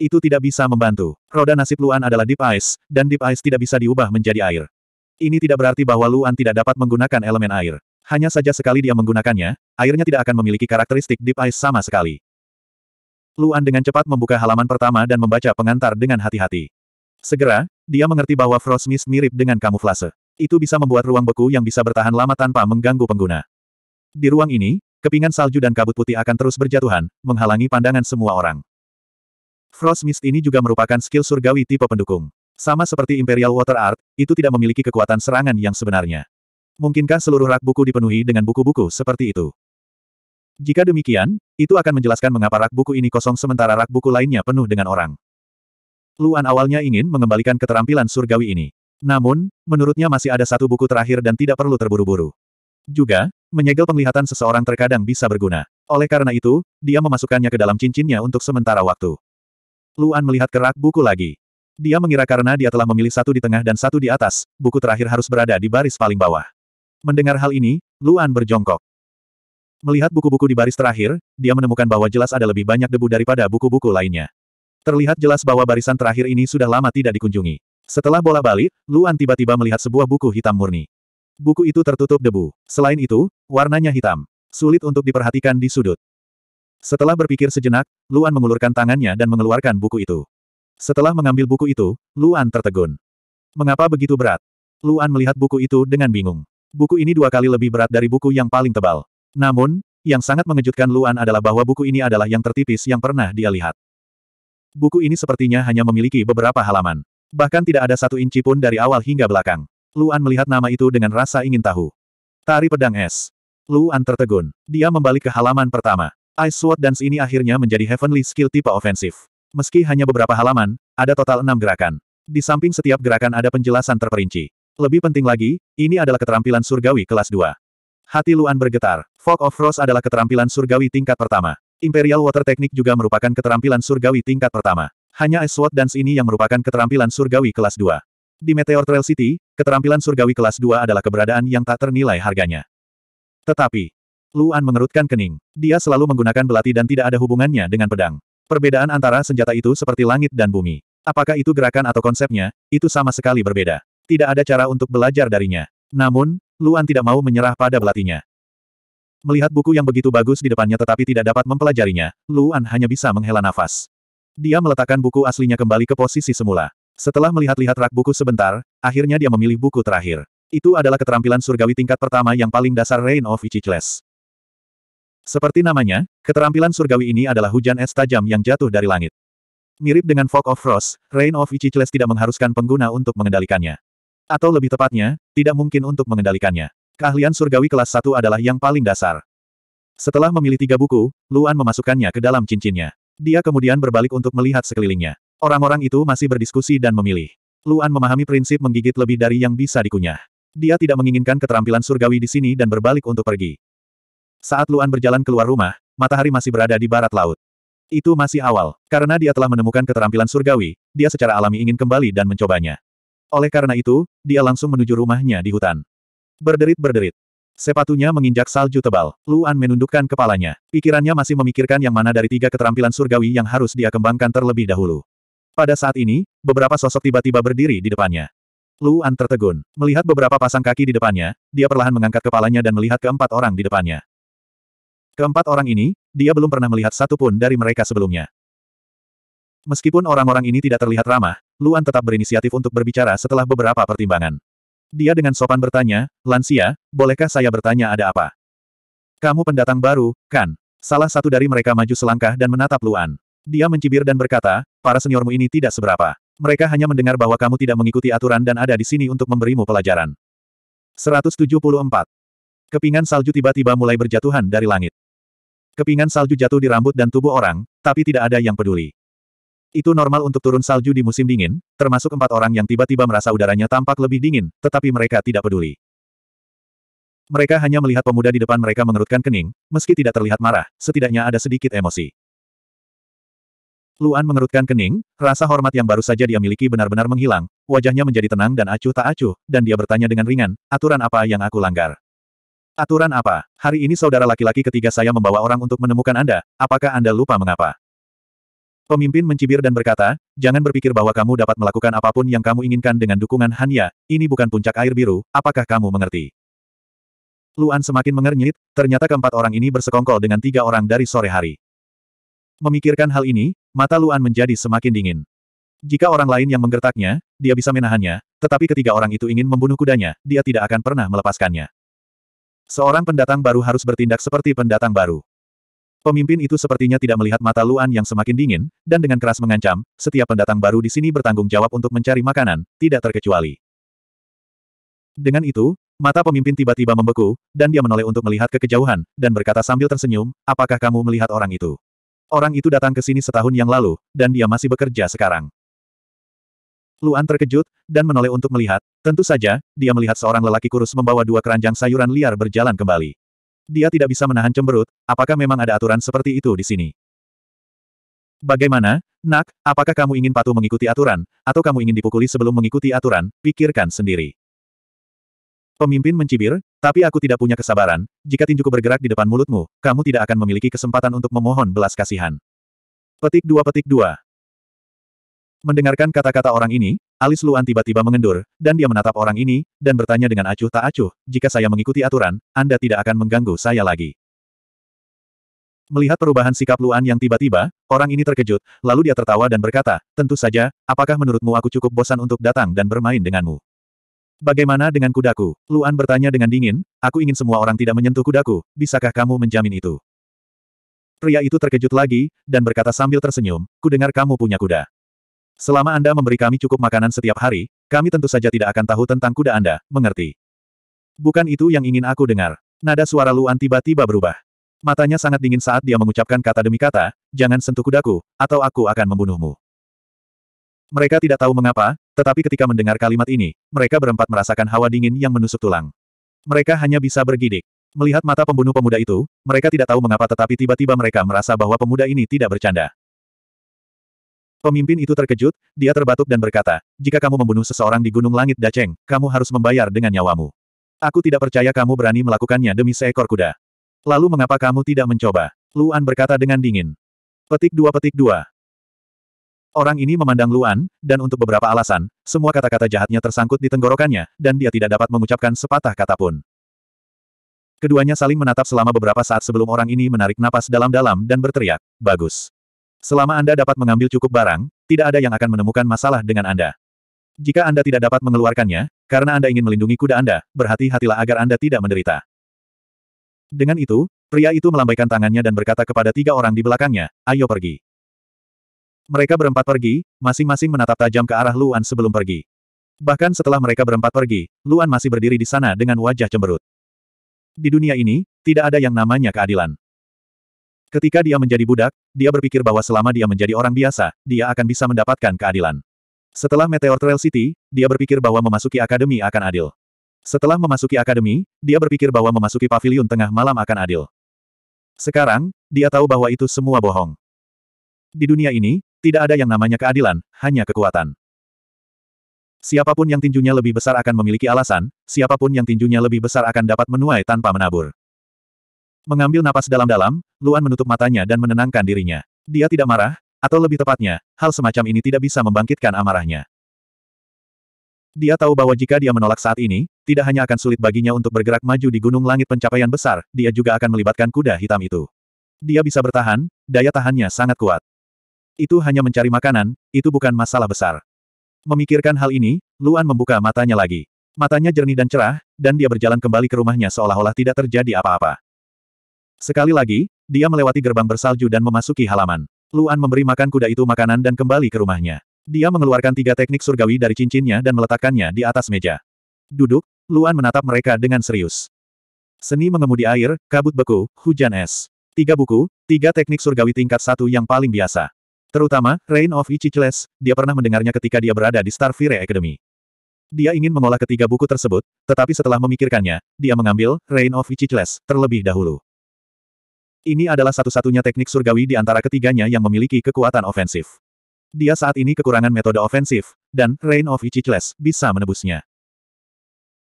Itu tidak bisa membantu. Roda nasib Luan adalah Deep Ice, dan Deep Ice tidak bisa diubah menjadi air. Ini tidak berarti bahwa Luan tidak dapat menggunakan elemen air. Hanya saja sekali dia menggunakannya, airnya tidak akan memiliki karakteristik Deep Ice sama sekali. Luan dengan cepat membuka halaman pertama dan membaca pengantar dengan hati-hati. Segera, dia mengerti bahwa Frost Mist mirip dengan kamuflase. Itu bisa membuat ruang beku yang bisa bertahan lama tanpa mengganggu pengguna. Di ruang ini, kepingan salju dan kabut putih akan terus berjatuhan, menghalangi pandangan semua orang. Frost Mist ini juga merupakan skill surgawi tipe pendukung. Sama seperti Imperial Water Art, itu tidak memiliki kekuatan serangan yang sebenarnya. Mungkinkah seluruh rak buku dipenuhi dengan buku-buku seperti itu? Jika demikian, itu akan menjelaskan mengapa rak buku ini kosong sementara rak buku lainnya penuh dengan orang. Luan awalnya ingin mengembalikan keterampilan surgawi ini. Namun, menurutnya masih ada satu buku terakhir dan tidak perlu terburu-buru. Juga, menyegel penglihatan seseorang terkadang bisa berguna. Oleh karena itu, dia memasukkannya ke dalam cincinnya untuk sementara waktu. Luan melihat ke rak buku lagi. Dia mengira karena dia telah memilih satu di tengah dan satu di atas, buku terakhir harus berada di baris paling bawah. Mendengar hal ini, Luan berjongkok. Melihat buku-buku di baris terakhir, dia menemukan bahwa jelas ada lebih banyak debu daripada buku-buku lainnya. Terlihat jelas bahwa barisan terakhir ini sudah lama tidak dikunjungi. Setelah bola balik, Luan tiba-tiba melihat sebuah buku hitam murni. Buku itu tertutup debu. Selain itu, warnanya hitam. Sulit untuk diperhatikan di sudut. Setelah berpikir sejenak, Luan mengulurkan tangannya dan mengeluarkan buku itu. Setelah mengambil buku itu, Luan tertegun. Mengapa begitu berat? Luan melihat buku itu dengan bingung. Buku ini dua kali lebih berat dari buku yang paling tebal. Namun, yang sangat mengejutkan Luan adalah bahwa buku ini adalah yang tertipis yang pernah dia lihat. Buku ini sepertinya hanya memiliki beberapa halaman. Bahkan tidak ada satu inci pun dari awal hingga belakang. Luan melihat nama itu dengan rasa ingin tahu. Tari Pedang Es. Luan tertegun. Dia membalik ke halaman pertama. Ice Sword Dance ini akhirnya menjadi Heavenly Skill tipe ofensif. Meski hanya beberapa halaman, ada total enam gerakan. Di samping setiap gerakan ada penjelasan terperinci. Lebih penting lagi, ini adalah keterampilan surgawi kelas 2. Hati Luan bergetar. Fog of Frost adalah keterampilan surgawi tingkat pertama. Imperial Water Technique juga merupakan keterampilan surgawi tingkat pertama. Hanya Ice Sword Dance ini yang merupakan keterampilan surgawi kelas 2. Di Meteor Trail City, keterampilan surgawi kelas 2 adalah keberadaan yang tak ternilai harganya. Tetapi, Luan mengerutkan kening. Dia selalu menggunakan belati dan tidak ada hubungannya dengan pedang. Perbedaan antara senjata itu seperti langit dan bumi. Apakah itu gerakan atau konsepnya, itu sama sekali berbeda. Tidak ada cara untuk belajar darinya. Namun, Luan tidak mau menyerah pada belatinya. Melihat buku yang begitu bagus di depannya tetapi tidak dapat mempelajarinya, Luan hanya bisa menghela nafas. Dia meletakkan buku aslinya kembali ke posisi semula. Setelah melihat-lihat rak buku sebentar, akhirnya dia memilih buku terakhir. Itu adalah keterampilan surgawi tingkat pertama yang paling dasar Reign of Ichicles. Seperti namanya, keterampilan surgawi ini adalah hujan es tajam yang jatuh dari langit. Mirip dengan Fog of Frost, Reign of Ichicles tidak mengharuskan pengguna untuk mengendalikannya. Atau lebih tepatnya, tidak mungkin untuk mengendalikannya. Keahlian surgawi kelas 1 adalah yang paling dasar. Setelah memilih tiga buku, Luan memasukkannya ke dalam cincinnya. Dia kemudian berbalik untuk melihat sekelilingnya. Orang-orang itu masih berdiskusi dan memilih. Luan memahami prinsip menggigit lebih dari yang bisa dikunyah. Dia tidak menginginkan keterampilan surgawi di sini dan berbalik untuk pergi. Saat Luan berjalan keluar rumah, matahari masih berada di barat laut. Itu masih awal. Karena dia telah menemukan keterampilan surgawi, dia secara alami ingin kembali dan mencobanya. Oleh karena itu, dia langsung menuju rumahnya di hutan. Berderit-berderit. Sepatunya menginjak salju tebal. Luan menundukkan kepalanya. Pikirannya masih memikirkan yang mana dari tiga keterampilan surgawi yang harus dia kembangkan terlebih dahulu. Pada saat ini, beberapa sosok tiba-tiba berdiri di depannya. Luan tertegun. Melihat beberapa pasang kaki di depannya, dia perlahan mengangkat kepalanya dan melihat keempat orang di depannya. Keempat orang ini, dia belum pernah melihat satu pun dari mereka sebelumnya. Meskipun orang-orang ini tidak terlihat ramah, Luan tetap berinisiatif untuk berbicara setelah beberapa pertimbangan. Dia dengan sopan bertanya, Lansia, bolehkah saya bertanya ada apa? Kamu pendatang baru, kan? Salah satu dari mereka maju selangkah dan menatap Luan. Dia mencibir dan berkata, para seniormu ini tidak seberapa. Mereka hanya mendengar bahwa kamu tidak mengikuti aturan dan ada di sini untuk memberimu pelajaran. 174. Kepingan salju tiba-tiba mulai berjatuhan dari langit. Kepingan salju jatuh di rambut dan tubuh orang, tapi tidak ada yang peduli. Itu normal untuk turun salju di musim dingin, termasuk empat orang yang tiba-tiba merasa udaranya tampak lebih dingin, tetapi mereka tidak peduli. Mereka hanya melihat pemuda di depan mereka mengerutkan kening, meski tidak terlihat marah, setidaknya ada sedikit emosi. Luan mengerutkan kening, rasa hormat yang baru saja dia miliki benar-benar menghilang, wajahnya menjadi tenang dan acuh tak acuh, dan dia bertanya dengan ringan, aturan apa yang aku langgar? Aturan apa? Hari ini saudara laki-laki ketiga saya membawa orang untuk menemukan Anda, apakah Anda lupa mengapa? Pemimpin mencibir dan berkata, jangan berpikir bahwa kamu dapat melakukan apa pun yang kamu inginkan dengan dukungan Hanya, ini bukan puncak air biru, apakah kamu mengerti? Luan semakin mengernyit, ternyata keempat orang ini bersekongkol dengan tiga orang dari sore hari. Memikirkan hal ini, mata Luan menjadi semakin dingin. Jika orang lain yang menggertaknya, dia bisa menahannya, tetapi ketiga orang itu ingin membunuh kudanya, dia tidak akan pernah melepaskannya. Seorang pendatang baru harus bertindak seperti pendatang baru. Pemimpin itu sepertinya tidak melihat mata Luan yang semakin dingin, dan dengan keras mengancam, setiap pendatang baru di sini bertanggung jawab untuk mencari makanan, tidak terkecuali. Dengan itu, mata pemimpin tiba-tiba membeku, dan dia menoleh untuk melihat ke kejauhan, dan berkata sambil tersenyum, apakah kamu melihat orang itu? Orang itu datang ke sini setahun yang lalu, dan dia masih bekerja sekarang. Luan terkejut, dan menoleh untuk melihat, tentu saja, dia melihat seorang lelaki kurus membawa dua keranjang sayuran liar berjalan kembali. Dia tidak bisa menahan cemberut, apakah memang ada aturan seperti itu di sini? Bagaimana, nak, apakah kamu ingin patuh mengikuti aturan, atau kamu ingin dipukuli sebelum mengikuti aturan, pikirkan sendiri. Pemimpin mencibir, tapi aku tidak punya kesabaran, jika tinjuku bergerak di depan mulutmu, kamu tidak akan memiliki kesempatan untuk memohon belas kasihan. Petik dua petik dua. Mendengarkan kata-kata orang ini, alis Luan tiba-tiba mengendur, dan dia menatap orang ini, dan bertanya dengan acuh tak acuh, jika saya mengikuti aturan, Anda tidak akan mengganggu saya lagi. Melihat perubahan sikap Luan yang tiba-tiba, orang ini terkejut, lalu dia tertawa dan berkata, tentu saja, apakah menurutmu aku cukup bosan untuk datang dan bermain denganmu? Bagaimana dengan kudaku? Luan bertanya dengan dingin, aku ingin semua orang tidak menyentuh kudaku, bisakah kamu menjamin itu? Pria itu terkejut lagi, dan berkata sambil tersenyum, kudengar kamu punya kuda. Selama Anda memberi kami cukup makanan setiap hari, kami tentu saja tidak akan tahu tentang kuda Anda, mengerti? Bukan itu yang ingin aku dengar. Nada suara Luan tiba-tiba berubah. Matanya sangat dingin saat dia mengucapkan kata demi kata, jangan sentuh kudaku, atau aku akan membunuhmu. Mereka tidak tahu mengapa, tetapi ketika mendengar kalimat ini, mereka berempat merasakan hawa dingin yang menusuk tulang. Mereka hanya bisa bergidik. Melihat mata pembunuh pemuda itu, mereka tidak tahu mengapa tetapi tiba-tiba mereka merasa bahwa pemuda ini tidak bercanda. Pemimpin itu terkejut, dia terbatuk dan berkata, jika kamu membunuh seseorang di Gunung Langit Daceng, kamu harus membayar dengan nyawamu. Aku tidak percaya kamu berani melakukannya demi seekor kuda. Lalu mengapa kamu tidak mencoba? Luan berkata dengan dingin. Petik dua petik dua. Orang ini memandang Luan, dan untuk beberapa alasan, semua kata-kata jahatnya tersangkut di tenggorokannya, dan dia tidak dapat mengucapkan sepatah kata pun. Keduanya saling menatap selama beberapa saat sebelum orang ini menarik napas dalam-dalam dan berteriak, bagus. Selama Anda dapat mengambil cukup barang, tidak ada yang akan menemukan masalah dengan Anda. Jika Anda tidak dapat mengeluarkannya, karena Anda ingin melindungi kuda Anda, berhati-hatilah agar Anda tidak menderita. Dengan itu, pria itu melambaikan tangannya dan berkata kepada tiga orang di belakangnya, ayo pergi. Mereka berempat pergi, masing-masing menatap tajam ke arah Luan sebelum pergi. Bahkan setelah mereka berempat pergi, Luan masih berdiri di sana dengan wajah cemberut. Di dunia ini, tidak ada yang namanya keadilan. Ketika dia menjadi budak, dia berpikir bahwa selama dia menjadi orang biasa, dia akan bisa mendapatkan keadilan. Setelah Meteor Trail City, dia berpikir bahwa memasuki akademi akan adil. Setelah memasuki akademi, dia berpikir bahwa memasuki pavilion tengah malam akan adil. Sekarang, dia tahu bahwa itu semua bohong. Di dunia ini, tidak ada yang namanya keadilan, hanya kekuatan. Siapa pun yang tinjunya lebih besar akan memiliki alasan, siapa pun yang tinjunya lebih besar akan dapat menuai tanpa menabur. Mengambil napas dalam-dalam, Luan menutup matanya dan menenangkan dirinya. Dia tidak marah, atau lebih tepatnya, hal semacam ini tidak bisa membangkitkan amarahnya. Dia tahu bahwa jika dia menolak saat ini, tidak hanya akan sulit baginya untuk bergerak maju di gunung langit pencapaian besar, dia juga akan melibatkan kuda hitam itu. Dia bisa bertahan, daya tahannya sangat kuat. Itu hanya mencari makanan, itu bukan masalah besar. Memikirkan hal ini, Luan membuka matanya lagi. Matanya jernih dan cerah, dan dia berjalan kembali ke rumahnya seolah-olah tidak terjadi apa-apa. Sekali lagi, dia melewati gerbang bersalju dan memasuki halaman. Luan memberi makan kuda itu makanan dan kembali ke rumahnya. Dia mengeluarkan tiga teknik surgawi dari cincinnya dan meletakkannya di atas meja. Duduk, Luan menatap mereka dengan serius. Seni mengemudi air, kabut beku, hujan es. Tiga buku, tiga teknik surgawi tingkat satu yang paling biasa. Terutama, Reign of Ichicles, dia pernah mendengarnya ketika dia berada di Starfire Academy. Dia ingin mengolah ketiga buku tersebut, tetapi setelah memikirkannya, dia mengambil Reign of Ichicles terlebih dahulu. Ini adalah satu-satunya teknik surgawi di antara ketiganya yang memiliki kekuatan ofensif. Dia saat ini kekurangan metode ofensif, dan Reign of Ichicles bisa menebusnya.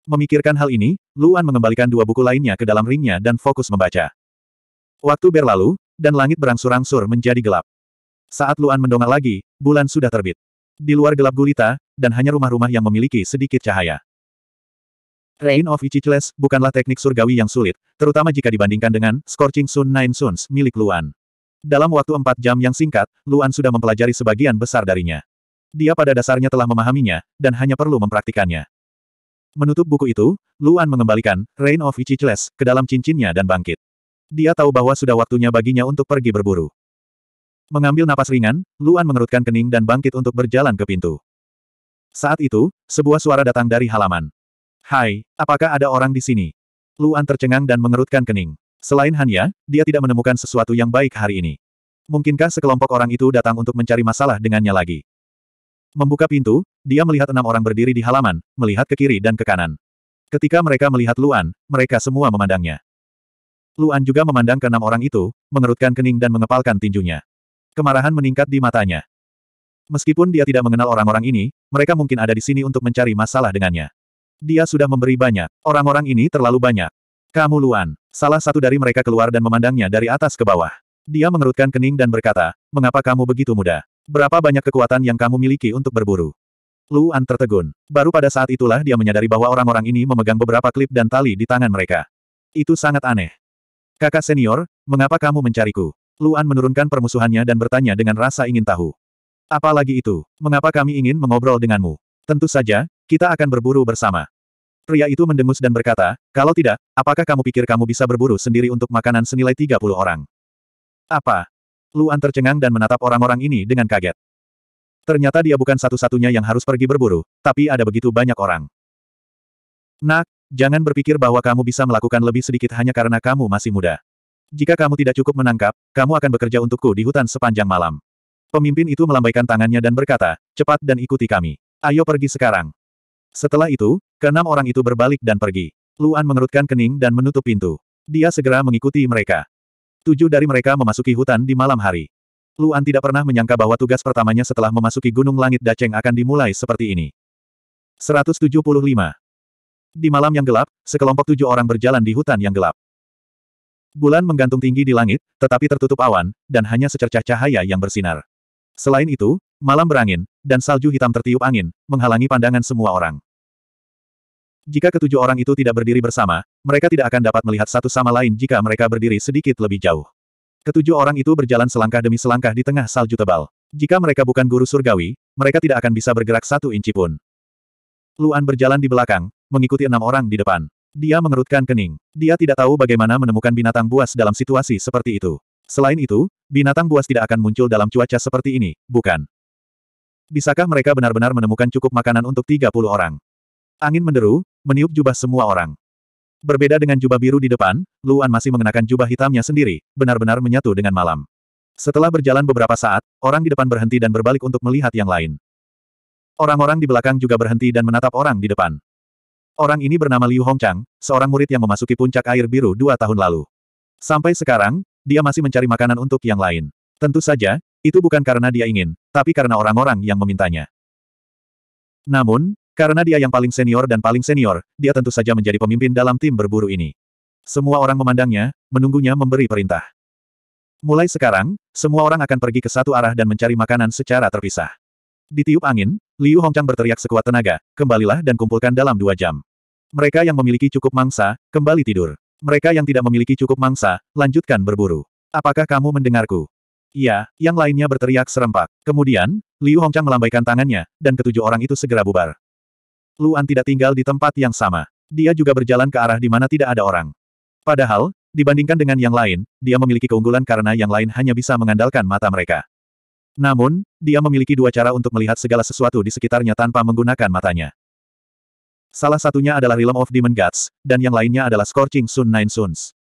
Memikirkan hal ini, Luan mengembalikan dua buku lainnya ke dalam ringnya dan fokus membaca. Waktu berlalu, dan langit berangsur-angsur menjadi gelap. Saat Luan mendongak lagi, bulan sudah terbit. Di luar gelap gulita, dan hanya rumah-rumah yang memiliki sedikit cahaya. Rain of Ichicles bukanlah teknik surgawi yang sulit, terutama jika dibandingkan dengan Scorching Sun Nine Suns milik Luan. Dalam waktu empat jam yang singkat, Luan sudah mempelajari sebagian besar darinya. Dia pada dasarnya telah memahaminya, dan hanya perlu mempraktikannya. Menutup buku itu, Luan mengembalikan Rain of Ichicles ke dalam cincinnya dan bangkit. Dia tahu bahwa sudah waktunya baginya untuk pergi berburu. Mengambil napas ringan, Luan mengerutkan kening dan bangkit untuk berjalan ke pintu. Saat itu, sebuah suara datang dari halaman. Hai, apakah ada orang di sini? Luan tercengang dan mengerutkan kening. Selain Hanya, dia tidak menemukan sesuatu yang baik hari ini. Mungkinkah sekelompok orang itu datang untuk mencari masalah dengannya lagi? Membuka pintu, dia melihat enam orang berdiri di halaman, melihat ke kiri dan ke kanan. Ketika mereka melihat Luan, mereka semua memandangnya. Luan juga memandang ke enam orang itu, mengerutkan kening dan mengepalkan tinjunya. Kemarahan meningkat di matanya. Meskipun dia tidak mengenal orang-orang ini, mereka mungkin ada di sini untuk mencari masalah dengannya. Dia sudah memberi banyak. Orang-orang ini terlalu banyak. Kamu Luan. Salah satu dari mereka keluar dan memandangnya dari atas ke bawah. Dia mengerutkan kening dan berkata, mengapa kamu begitu muda? Berapa banyak kekuatan yang kamu miliki untuk berburu? Luan tertegun. Baru pada saat itulah dia menyadari bahwa orang-orang ini memegang beberapa klip dan tali di tangan mereka. Itu sangat aneh. Kakak senior, mengapa kamu mencariku? Luan menurunkan permusuhannya dan bertanya dengan rasa ingin tahu. Apalagi itu, mengapa kami ingin mengobrol denganmu? Tentu saja, kita akan berburu bersama. Pria itu mendengus dan berkata, kalau tidak, apakah kamu pikir kamu bisa berburu sendiri untuk makanan senilai 30 orang? Apa? Luan tercengang dan menatap orang-orang ini dengan kaget. Ternyata dia bukan satu-satunya yang harus pergi berburu, tapi ada begitu banyak orang. Nak, jangan berpikir bahwa kamu bisa melakukan lebih sedikit hanya karena kamu masih muda. Jika kamu tidak cukup menangkap, kamu akan bekerja untukku di hutan sepanjang malam. Pemimpin itu melambaikan tangannya dan berkata, cepat dan ikuti kami. Ayo pergi sekarang. Setelah itu, keenam orang itu berbalik dan pergi. Luan mengerutkan kening dan menutup pintu. Dia segera mengikuti mereka. Tujuh dari mereka memasuki hutan di malam hari. Luan tidak pernah menyangka bahwa tugas pertamanya setelah memasuki Gunung Langit Daceng akan dimulai seperti ini. 175. Di malam yang gelap, sekelompok tujuh orang berjalan di hutan yang gelap. Bulan menggantung tinggi di langit, tetapi tertutup awan, dan hanya secercah cahaya yang bersinar. Selain itu, malam berangin, dan salju hitam tertiup angin, menghalangi pandangan semua orang. Jika ketujuh orang itu tidak berdiri bersama, mereka tidak akan dapat melihat satu sama lain jika mereka berdiri sedikit lebih jauh. Ketujuh orang itu berjalan selangkah demi selangkah di tengah salju tebal. Jika mereka bukan guru surgawi, mereka tidak akan bisa bergerak satu inci pun. Luan berjalan di belakang, mengikuti enam orang di depan. Dia mengerutkan kening. Dia tidak tahu bagaimana menemukan binatang buas dalam situasi seperti itu. Selain itu, binatang buas tidak akan muncul dalam cuaca seperti ini, bukan? Bisakah mereka benar-benar menemukan cukup makanan untuk 30 orang? Angin menderu, meniup jubah semua orang. Berbeda dengan jubah biru di depan, Luan masih mengenakan jubah hitamnya sendiri, benar-benar menyatu dengan malam. Setelah berjalan beberapa saat, orang di depan berhenti dan berbalik untuk melihat yang lain. Orang-orang di belakang juga berhenti dan menatap orang di depan. Orang ini bernama Liu Hongchang, seorang murid yang memasuki puncak air biru dua tahun lalu. Sampai sekarang, dia masih mencari makanan untuk yang lain. Tentu saja, itu bukan karena dia ingin, tapi karena orang-orang yang memintanya. Namun, karena dia yang paling senior dan paling senior, dia tentu saja menjadi pemimpin dalam tim berburu ini. Semua orang memandangnya, menunggunya memberi perintah. Mulai sekarang, semua orang akan pergi ke satu arah dan mencari makanan secara terpisah. Ditiup angin, Liu Hongchang berteriak sekuat tenaga, kembalilah dan kumpulkan dalam dua jam. Mereka yang memiliki cukup mangsa, kembali tidur. Mereka yang tidak memiliki cukup mangsa, lanjutkan berburu. Apakah kamu mendengarku? Iya, yang lainnya berteriak serempak. Kemudian, Liu Hongchang melambaikan tangannya, dan ketujuh orang itu segera bubar. Luan tidak tinggal di tempat yang sama. Dia juga berjalan ke arah di mana tidak ada orang. Padahal, dibandingkan dengan yang lain, dia memiliki keunggulan karena yang lain hanya bisa mengandalkan mata mereka. Namun, dia memiliki dua cara untuk melihat segala sesuatu di sekitarnya tanpa menggunakan matanya. Salah satunya adalah Realm of Demon Gods, dan yang lainnya adalah Scorching Sun Nine Suns.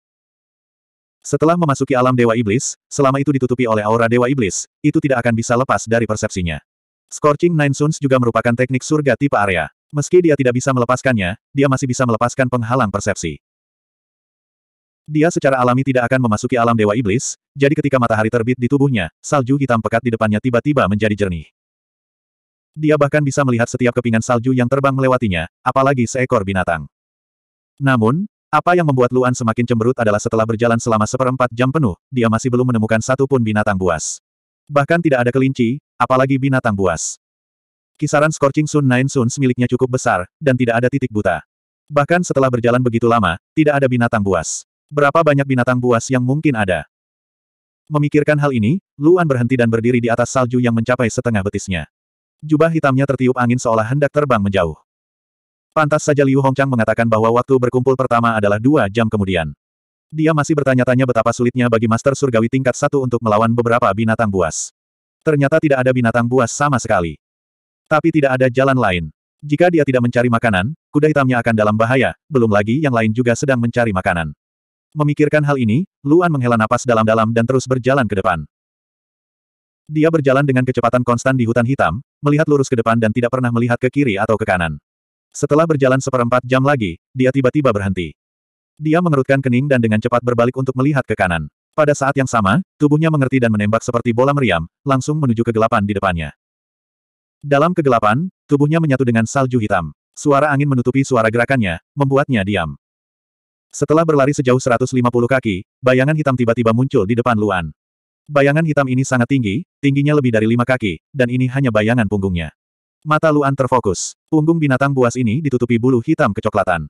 Setelah memasuki alam Dewa Iblis, selama itu ditutupi oleh aura Dewa Iblis, itu tidak akan bisa lepas dari persepsinya. Scorching Nine Suns juga merupakan teknik surga tipe area. Meski dia tidak bisa melepaskannya, dia masih bisa melepaskan penghalang persepsi. Dia secara alami tidak akan memasuki alam Dewa Iblis, jadi ketika matahari terbit di tubuhnya, salju hitam pekat di depannya tiba-tiba menjadi jernih. Dia bahkan bisa melihat setiap kepingan salju yang terbang melewatinya, apalagi seekor binatang. Namun, apa yang membuat Luan semakin cemberut adalah setelah berjalan selama seperempat jam penuh, dia masih belum menemukan satu pun binatang buas. Bahkan tidak ada kelinci, apalagi binatang buas. Kisaran Scorching Sun Nine Suns miliknya cukup besar, dan tidak ada titik buta. Bahkan setelah berjalan begitu lama, tidak ada binatang buas. Berapa banyak binatang buas yang mungkin ada? Memikirkan hal ini, Luan berhenti dan berdiri di atas salju yang mencapai setengah betisnya. Jubah hitamnya tertiup angin seolah hendak terbang menjauh. Pantas saja Liu Hongchang mengatakan bahwa waktu berkumpul pertama adalah dua jam kemudian. Dia masih bertanya-tanya betapa sulitnya bagi Master Surgawi tingkat satu untuk melawan beberapa binatang buas. Ternyata tidak ada binatang buas sama sekali. Tapi tidak ada jalan lain. Jika dia tidak mencari makanan, kuda hitamnya akan dalam bahaya, belum lagi yang lain juga sedang mencari makanan. Memikirkan hal ini, Luan menghela napas dalam-dalam dan terus berjalan ke depan. Dia berjalan dengan kecepatan konstan di hutan hitam, melihat lurus ke depan dan tidak pernah melihat ke kiri atau ke kanan. Setelah berjalan seperempat jam lagi, dia tiba-tiba berhenti. Dia mengerutkan kening dan dengan cepat berbalik untuk melihat ke kanan. Pada saat yang sama, tubuhnya mengerti dan menembak seperti bola meriam, langsung menuju kegelapan di depannya. Dalam kegelapan, tubuhnya menyatu dengan salju hitam. Suara angin menutupi suara gerakannya, membuatnya diam. Setelah berlari sejauh 150 kaki, bayangan hitam tiba-tiba muncul di depan Luan. Bayangan hitam ini sangat tinggi, tingginya lebih dari lima kaki, dan ini hanya bayangan punggungnya. Mata Luan terfokus. Punggung binatang buas ini ditutupi bulu hitam kecoklatan.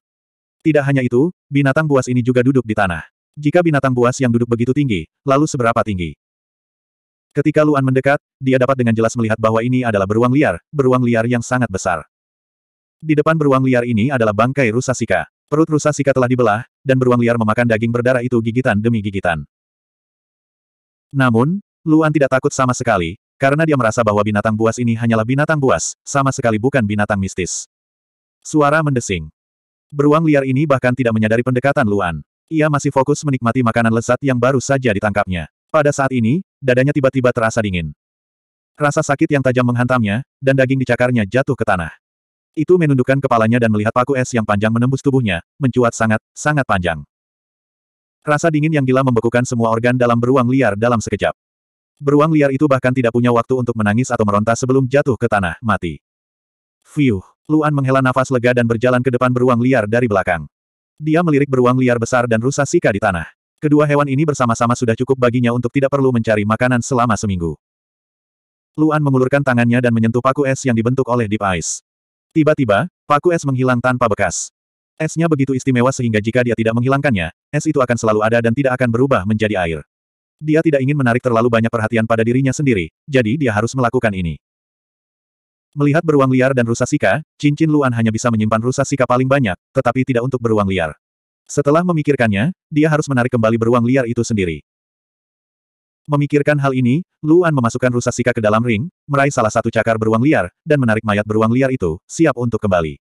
Tidak hanya itu, binatang buas ini juga duduk di tanah. Jika binatang buas yang duduk begitu tinggi, lalu seberapa tinggi? Ketika Luan mendekat, dia dapat dengan jelas melihat bahwa ini adalah beruang liar, beruang liar yang sangat besar. Di depan beruang liar ini adalah bangkai rusa sika. Perut rusa sika telah dibelah, dan beruang liar memakan daging berdarah itu gigitan demi gigitan. Namun, Luan tidak takut sama sekali, karena dia merasa bahwa binatang buas ini hanyalah binatang buas, sama sekali bukan binatang mistis. Suara mendesing. Beruang liar ini bahkan tidak menyadari pendekatan Luan. Ia masih fokus menikmati makanan lezat yang baru saja ditangkapnya. Pada saat ini, dadanya tiba-tiba terasa dingin. Rasa sakit yang tajam menghantamnya, dan daging dicakarnya jatuh ke tanah. Itu menundukkan kepalanya dan melihat paku es yang panjang menembus tubuhnya, mencuat sangat, sangat panjang. Rasa dingin yang gila membekukan semua organ dalam beruang liar dalam sekejap. Beruang liar itu bahkan tidak punya waktu untuk menangis atau meronta sebelum jatuh ke tanah, mati. Fiuh, Luan menghela nafas lega dan berjalan ke depan beruang liar dari belakang. Dia melirik beruang liar besar dan rusa sika di tanah. Kedua hewan ini bersama-sama sudah cukup baginya untuk tidak perlu mencari makanan selama seminggu. Luan mengulurkan tangannya dan menyentuh paku es yang dibentuk oleh Deep Ice. Tiba-tiba, paku es menghilang tanpa bekas. Esnya begitu istimewa sehingga jika dia tidak menghilangkannya, es itu akan selalu ada dan tidak akan berubah menjadi air. Dia tidak ingin menarik terlalu banyak perhatian pada dirinya sendiri, jadi dia harus melakukan ini. Melihat beruang liar dan rusa sika, cincin Luan hanya bisa menyimpan rusa sika paling banyak, tetapi tidak untuk beruang liar. Setelah memikirkannya, dia harus menarik kembali beruang liar itu sendiri. Memikirkan hal ini, Luan memasukkan rusa sika ke dalam ring, meraih salah satu cakar beruang liar, dan menarik mayat beruang liar itu, siap untuk kembali.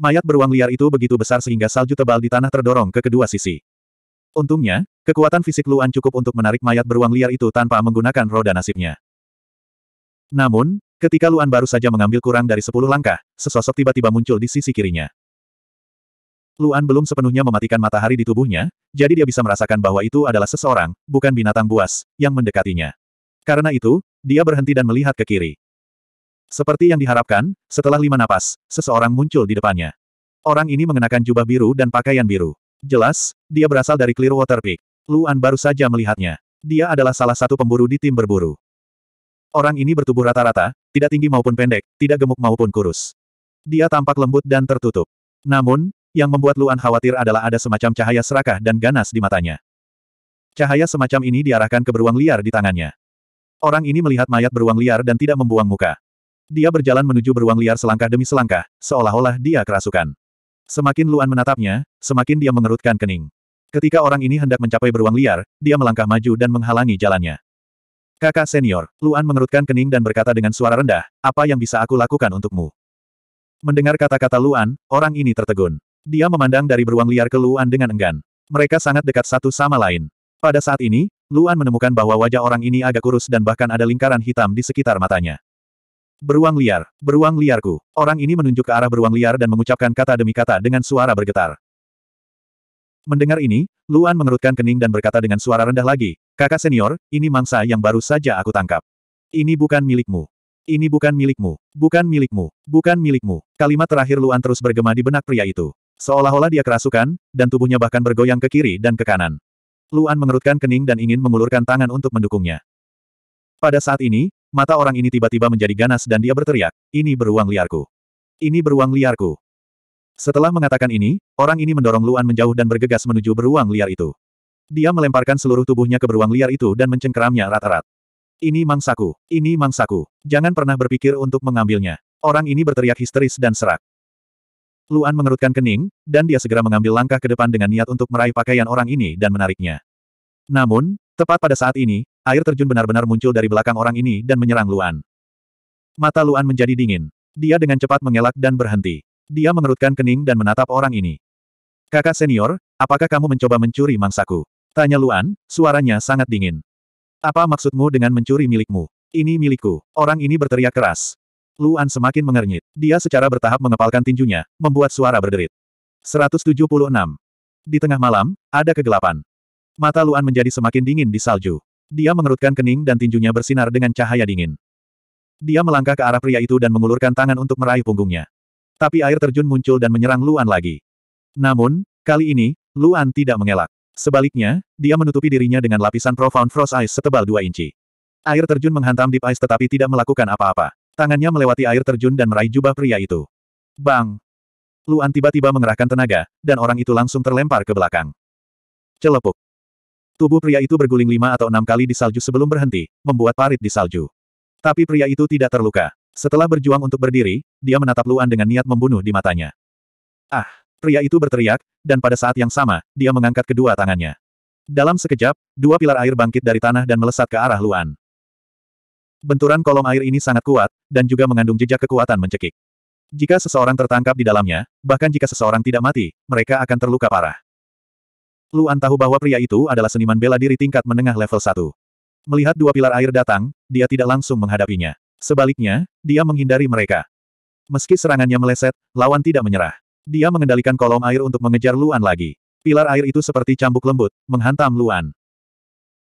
Mayat beruang liar itu begitu besar sehingga salju tebal di tanah terdorong ke kedua sisi. Untungnya, kekuatan fisik Luan cukup untuk menarik mayat beruang liar itu tanpa menggunakan roda nasibnya. Namun, Ketika Luan baru saja mengambil kurang dari sepuluh langkah, sesosok tiba-tiba muncul di sisi kirinya. Luan belum sepenuhnya mematikan matahari di tubuhnya, jadi dia bisa merasakan bahwa itu adalah seseorang, bukan binatang buas, yang mendekatinya. Karena itu, dia berhenti dan melihat ke kiri. Seperti yang diharapkan, setelah lima napas, seseorang muncul di depannya. Orang ini mengenakan jubah biru dan pakaian biru. Jelas, dia berasal dari Clearwater Peak. Luan baru saja melihatnya. Dia adalah salah satu pemburu di tim berburu. Orang ini bertubuh rata-rata, tidak tinggi maupun pendek, tidak gemuk maupun kurus. Dia tampak lembut dan tertutup. Namun, yang membuat Luan khawatir adalah ada semacam cahaya serakah dan ganas di matanya. Cahaya semacam ini diarahkan ke beruang liar di tangannya. Orang ini melihat mayat beruang liar dan tidak membuang muka. Dia berjalan menuju beruang liar selangkah demi selangkah, seolah-olah dia kerasukan. Semakin Luan menatapnya, semakin dia mengerutkan kening. Ketika orang ini hendak mencapai beruang liar, dia melangkah maju dan menghalangi jalannya. Kakak senior, Luan mengerutkan kening dan berkata dengan suara rendah, apa yang bisa aku lakukan untukmu? Mendengar kata-kata Luan, orang ini tertegun. Dia memandang dari beruang liar ke Luan dengan enggan. Mereka sangat dekat satu sama lain. Pada saat ini, Luan menemukan bahwa wajah orang ini agak kurus dan bahkan ada lingkaran hitam di sekitar matanya. Beruang liar, beruang liarku. Orang ini menunjuk ke arah beruang liar dan mengucapkan kata demi kata dengan suara bergetar. Mendengar ini, Luan mengerutkan kening dan berkata dengan suara rendah lagi, Kakak senior, ini mangsa yang baru saja aku tangkap. Ini bukan milikmu. Ini bukan milikmu. Bukan milikmu. Bukan milikmu. Kalimat terakhir Luan terus bergema di benak pria itu. Seolah-olah dia kerasukan, dan tubuhnya bahkan bergoyang ke kiri dan ke kanan. Luan mengerutkan kening dan ingin mengulurkan tangan untuk mendukungnya. Pada saat ini, mata orang ini tiba-tiba menjadi ganas dan dia berteriak, ini beruang liarku. Ini beruang liarku. Setelah mengatakan ini, orang ini mendorong Luan menjauh dan bergegas menuju beruang liar itu. Dia melemparkan seluruh tubuhnya ke beruang liar itu dan mencengkeramnya rat-rat. Ini mangsaku, ini mangsaku. Jangan pernah berpikir untuk mengambilnya. Orang ini berteriak histeris dan serak. Luan mengerutkan kening, dan dia segera mengambil langkah ke depan dengan niat untuk meraih pakaian orang ini dan menariknya. Namun, tepat pada saat ini, air terjun benar-benar muncul dari belakang orang ini dan menyerang Luan. Mata Luan menjadi dingin. Dia dengan cepat mengelak dan berhenti. Dia mengerutkan kening dan menatap orang ini. Kakak senior, apakah kamu mencoba mencuri mangsaku? Tanya Luan, suaranya sangat dingin. Apa maksudmu dengan mencuri milikmu? Ini milikku. Orang ini berteriak keras. Luan semakin mengernyit. Dia secara bertahap mengepalkan tinjunya, membuat suara berderit. 176. Di tengah malam, ada kegelapan. Mata Luan menjadi semakin dingin di salju. Dia mengerutkan kening dan tinjunya bersinar dengan cahaya dingin. Dia melangkah ke arah pria itu dan mengulurkan tangan untuk meraih punggungnya. Tapi air terjun muncul dan menyerang Luan lagi. Namun, kali ini, Luan tidak mengelak. Sebaliknya, dia menutupi dirinya dengan lapisan Profound Frost Ice setebal 2 inci. Air terjun menghantam Deep Ice tetapi tidak melakukan apa-apa. Tangannya melewati air terjun dan meraih jubah pria itu. Bang! Luan tiba-tiba mengerahkan tenaga, dan orang itu langsung terlempar ke belakang. Celepuk. Tubuh pria itu berguling lima atau enam kali di salju sebelum berhenti, membuat parit di salju. Tapi pria itu tidak terluka. Setelah berjuang untuk berdiri, dia menatap Luan dengan niat membunuh di matanya. Ah! Pria itu berteriak, dan pada saat yang sama, dia mengangkat kedua tangannya. Dalam sekejap, dua pilar air bangkit dari tanah dan melesat ke arah Luan. Benturan kolom air ini sangat kuat, dan juga mengandung jejak kekuatan mencekik. Jika seseorang tertangkap di dalamnya, bahkan jika seseorang tidak mati, mereka akan terluka parah. Luan tahu bahwa pria itu adalah seniman bela diri tingkat menengah level 1. Melihat dua pilar air datang, dia tidak langsung menghadapinya. Sebaliknya, dia menghindari mereka. Meski serangannya meleset, lawan tidak menyerah. Dia mengendalikan kolom air untuk mengejar Luan lagi. Pilar air itu seperti cambuk lembut, menghantam Luan.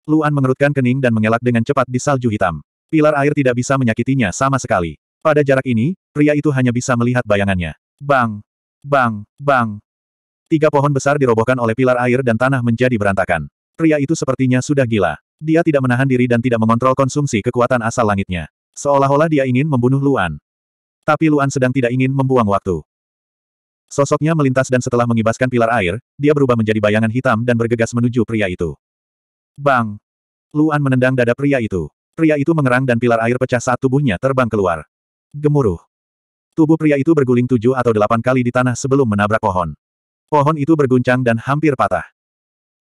Luan mengerutkan kening dan mengelak dengan cepat di salju hitam. Pilar air tidak bisa menyakitinya sama sekali. Pada jarak ini, pria itu hanya bisa melihat bayangannya. Bang! Bang! Bang! Tiga pohon besar dirobohkan oleh pilar air dan tanah menjadi berantakan. Pria itu sepertinya sudah gila. Dia tidak menahan diri dan tidak mengontrol konsumsi kekuatan asal langitnya. Seolah-olah dia ingin membunuh Luan. Tapi Luan sedang tidak ingin membuang waktu. Sosoknya melintas dan setelah mengibaskan pilar air, dia berubah menjadi bayangan hitam dan bergegas menuju pria itu. Bang! Luan menendang dada pria itu. Pria itu mengerang dan pilar air pecah saat tubuhnya terbang keluar. Gemuruh. Tubuh pria itu berguling tujuh atau delapan kali di tanah sebelum menabrak pohon. Pohon itu berguncang dan hampir patah.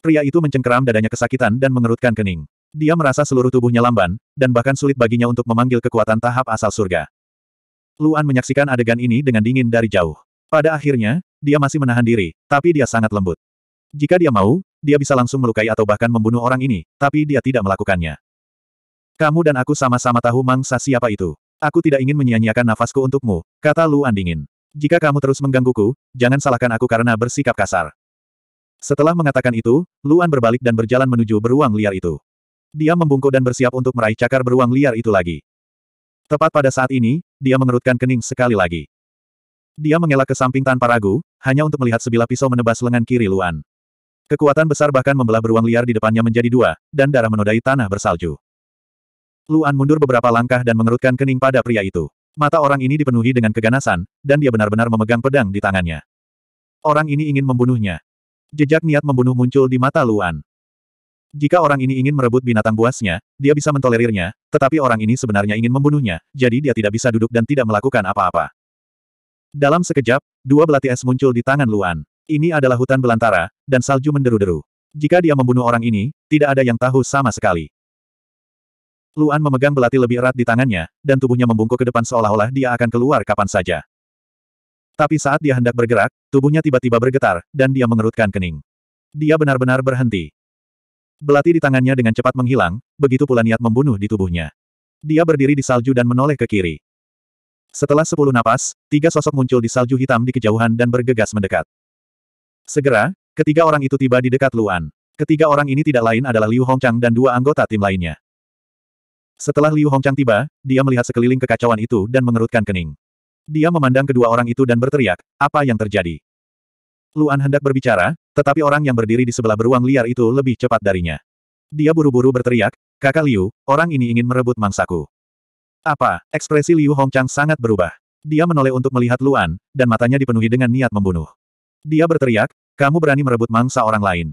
Pria itu mencengkeram dadanya kesakitan dan mengerutkan kening. Dia merasa seluruh tubuhnya lamban, dan bahkan sulit baginya untuk memanggil kekuatan tahap asal surga. Luan menyaksikan adegan ini dengan dingin dari jauh. Pada akhirnya, dia masih menahan diri, tapi dia sangat lembut. Jika dia mau, dia bisa langsung melukai atau bahkan membunuh orang ini, tapi dia tidak melakukannya. Kamu dan aku sama-sama tahu mangsa siapa itu. Aku tidak ingin menyia-nyiakan nafasku untukmu, kata Luan dingin. Jika kamu terus menggangguku, jangan salahkan aku karena bersikap kasar. Setelah mengatakan itu, Luan berbalik dan berjalan menuju beruang liar itu. Dia membungkuk dan bersiap untuk meraih cakar beruang liar itu lagi. Tepat pada saat ini, dia mengerutkan kening sekali lagi. Dia mengelak ke samping tanpa ragu, hanya untuk melihat sebilah pisau menebas lengan kiri Luan. Kekuatan besar bahkan membelah beruang liar di depannya menjadi dua, dan darah menodai tanah bersalju. Luan mundur beberapa langkah dan mengerutkan kening pada pria itu. Mata orang ini dipenuhi dengan keganasan, dan dia benar-benar memegang pedang di tangannya. Orang ini ingin membunuhnya. Jejak niat membunuh muncul di mata Luan. Jika orang ini ingin merebut binatang buasnya, dia bisa mentolerirnya, tetapi orang ini sebenarnya ingin membunuhnya, jadi dia tidak bisa duduk dan tidak melakukan apa-apa. Dalam sekejap, dua belati es muncul di tangan Luan. Ini adalah hutan belantara, dan salju menderu-deru. Jika dia membunuh orang ini, tidak ada yang tahu sama sekali. Luan memegang belati lebih erat di tangannya, dan tubuhnya membungkuk ke depan seolah-olah dia akan keluar kapan saja. Tapi saat dia hendak bergerak, tubuhnya tiba-tiba bergetar, dan dia mengerutkan kening. Dia benar-benar berhenti. Belati di tangannya dengan cepat menghilang, begitu pula niat membunuh di tubuhnya. Dia berdiri di salju dan menoleh ke kiri. Setelah sepuluh napas, tiga sosok muncul di salju hitam di kejauhan dan bergegas mendekat. Segera, ketiga orang itu tiba di dekat Luan. Ketiga orang ini tidak lain adalah Liu Hongchang dan dua anggota tim lainnya. Setelah Liu Hongchang tiba, dia melihat sekeliling kekacauan itu dan mengerutkan kening. Dia memandang kedua orang itu dan berteriak, apa yang terjadi? Luan hendak berbicara, tetapi orang yang berdiri di sebelah beruang liar itu lebih cepat darinya. Dia buru-buru berteriak, kakak Liu, orang ini ingin merebut mangsaku. Apa? Ekspresi Liu Hongchang sangat berubah. Dia menoleh untuk melihat Luan, dan matanya dipenuhi dengan niat membunuh. Dia berteriak, kamu berani merebut mangsa orang lain.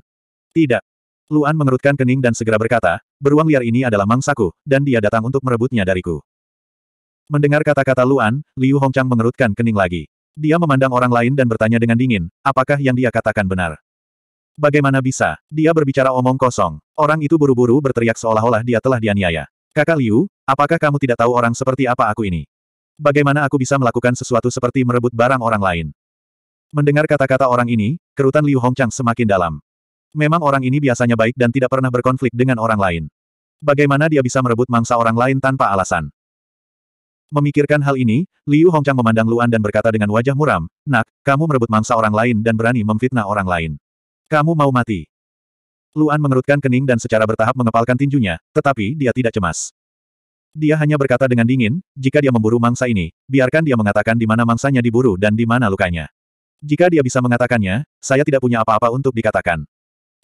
Tidak. Luan mengerutkan kening dan segera berkata, beruang liar ini adalah mangsaku, dan dia datang untuk merebutnya dariku. Mendengar kata-kata Luan, Liu Hongchang mengerutkan kening lagi. Dia memandang orang lain dan bertanya dengan dingin, apakah yang dia katakan benar? Bagaimana bisa? Dia berbicara omong kosong. Orang itu buru-buru berteriak seolah-olah dia telah dianiaya. Kakak Liu, apakah kamu tidak tahu orang seperti apa aku ini? Bagaimana aku bisa melakukan sesuatu seperti merebut barang orang lain? Mendengar kata-kata orang ini, kerutan Liu Hongchang semakin dalam. Memang orang ini biasanya baik dan tidak pernah berkonflik dengan orang lain. Bagaimana dia bisa merebut mangsa orang lain tanpa alasan? Memikirkan hal ini, Liu Hongchang memandang Luan dan berkata dengan wajah muram, Nak, kamu merebut mangsa orang lain dan berani memfitnah orang lain. Kamu mau mati. Luan mengerutkan kening dan secara bertahap mengepalkan tinjunya, tetapi dia tidak cemas. Dia hanya berkata dengan dingin, jika dia memburu mangsa ini, biarkan dia mengatakan di mana mangsanya diburu dan di mana lukanya. Jika dia bisa mengatakannya, saya tidak punya apa-apa untuk dikatakan.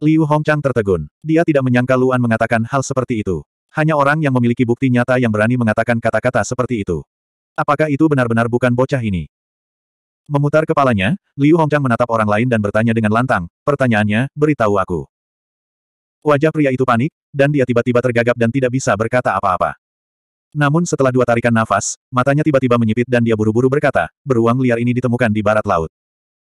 Liu Hongchang tertegun. Dia tidak menyangka Luan mengatakan hal seperti itu. Hanya orang yang memiliki bukti nyata yang berani mengatakan kata-kata seperti itu. Apakah itu benar-benar bukan bocah ini? Memutar kepalanya, Liu Hongchang menatap orang lain dan bertanya dengan lantang, pertanyaannya, beritahu aku. Wajah pria itu panik, dan dia tiba-tiba tergagap dan tidak bisa berkata apa-apa. Namun setelah dua tarikan nafas, matanya tiba-tiba menyipit dan dia buru-buru berkata, beruang liar ini ditemukan di barat laut.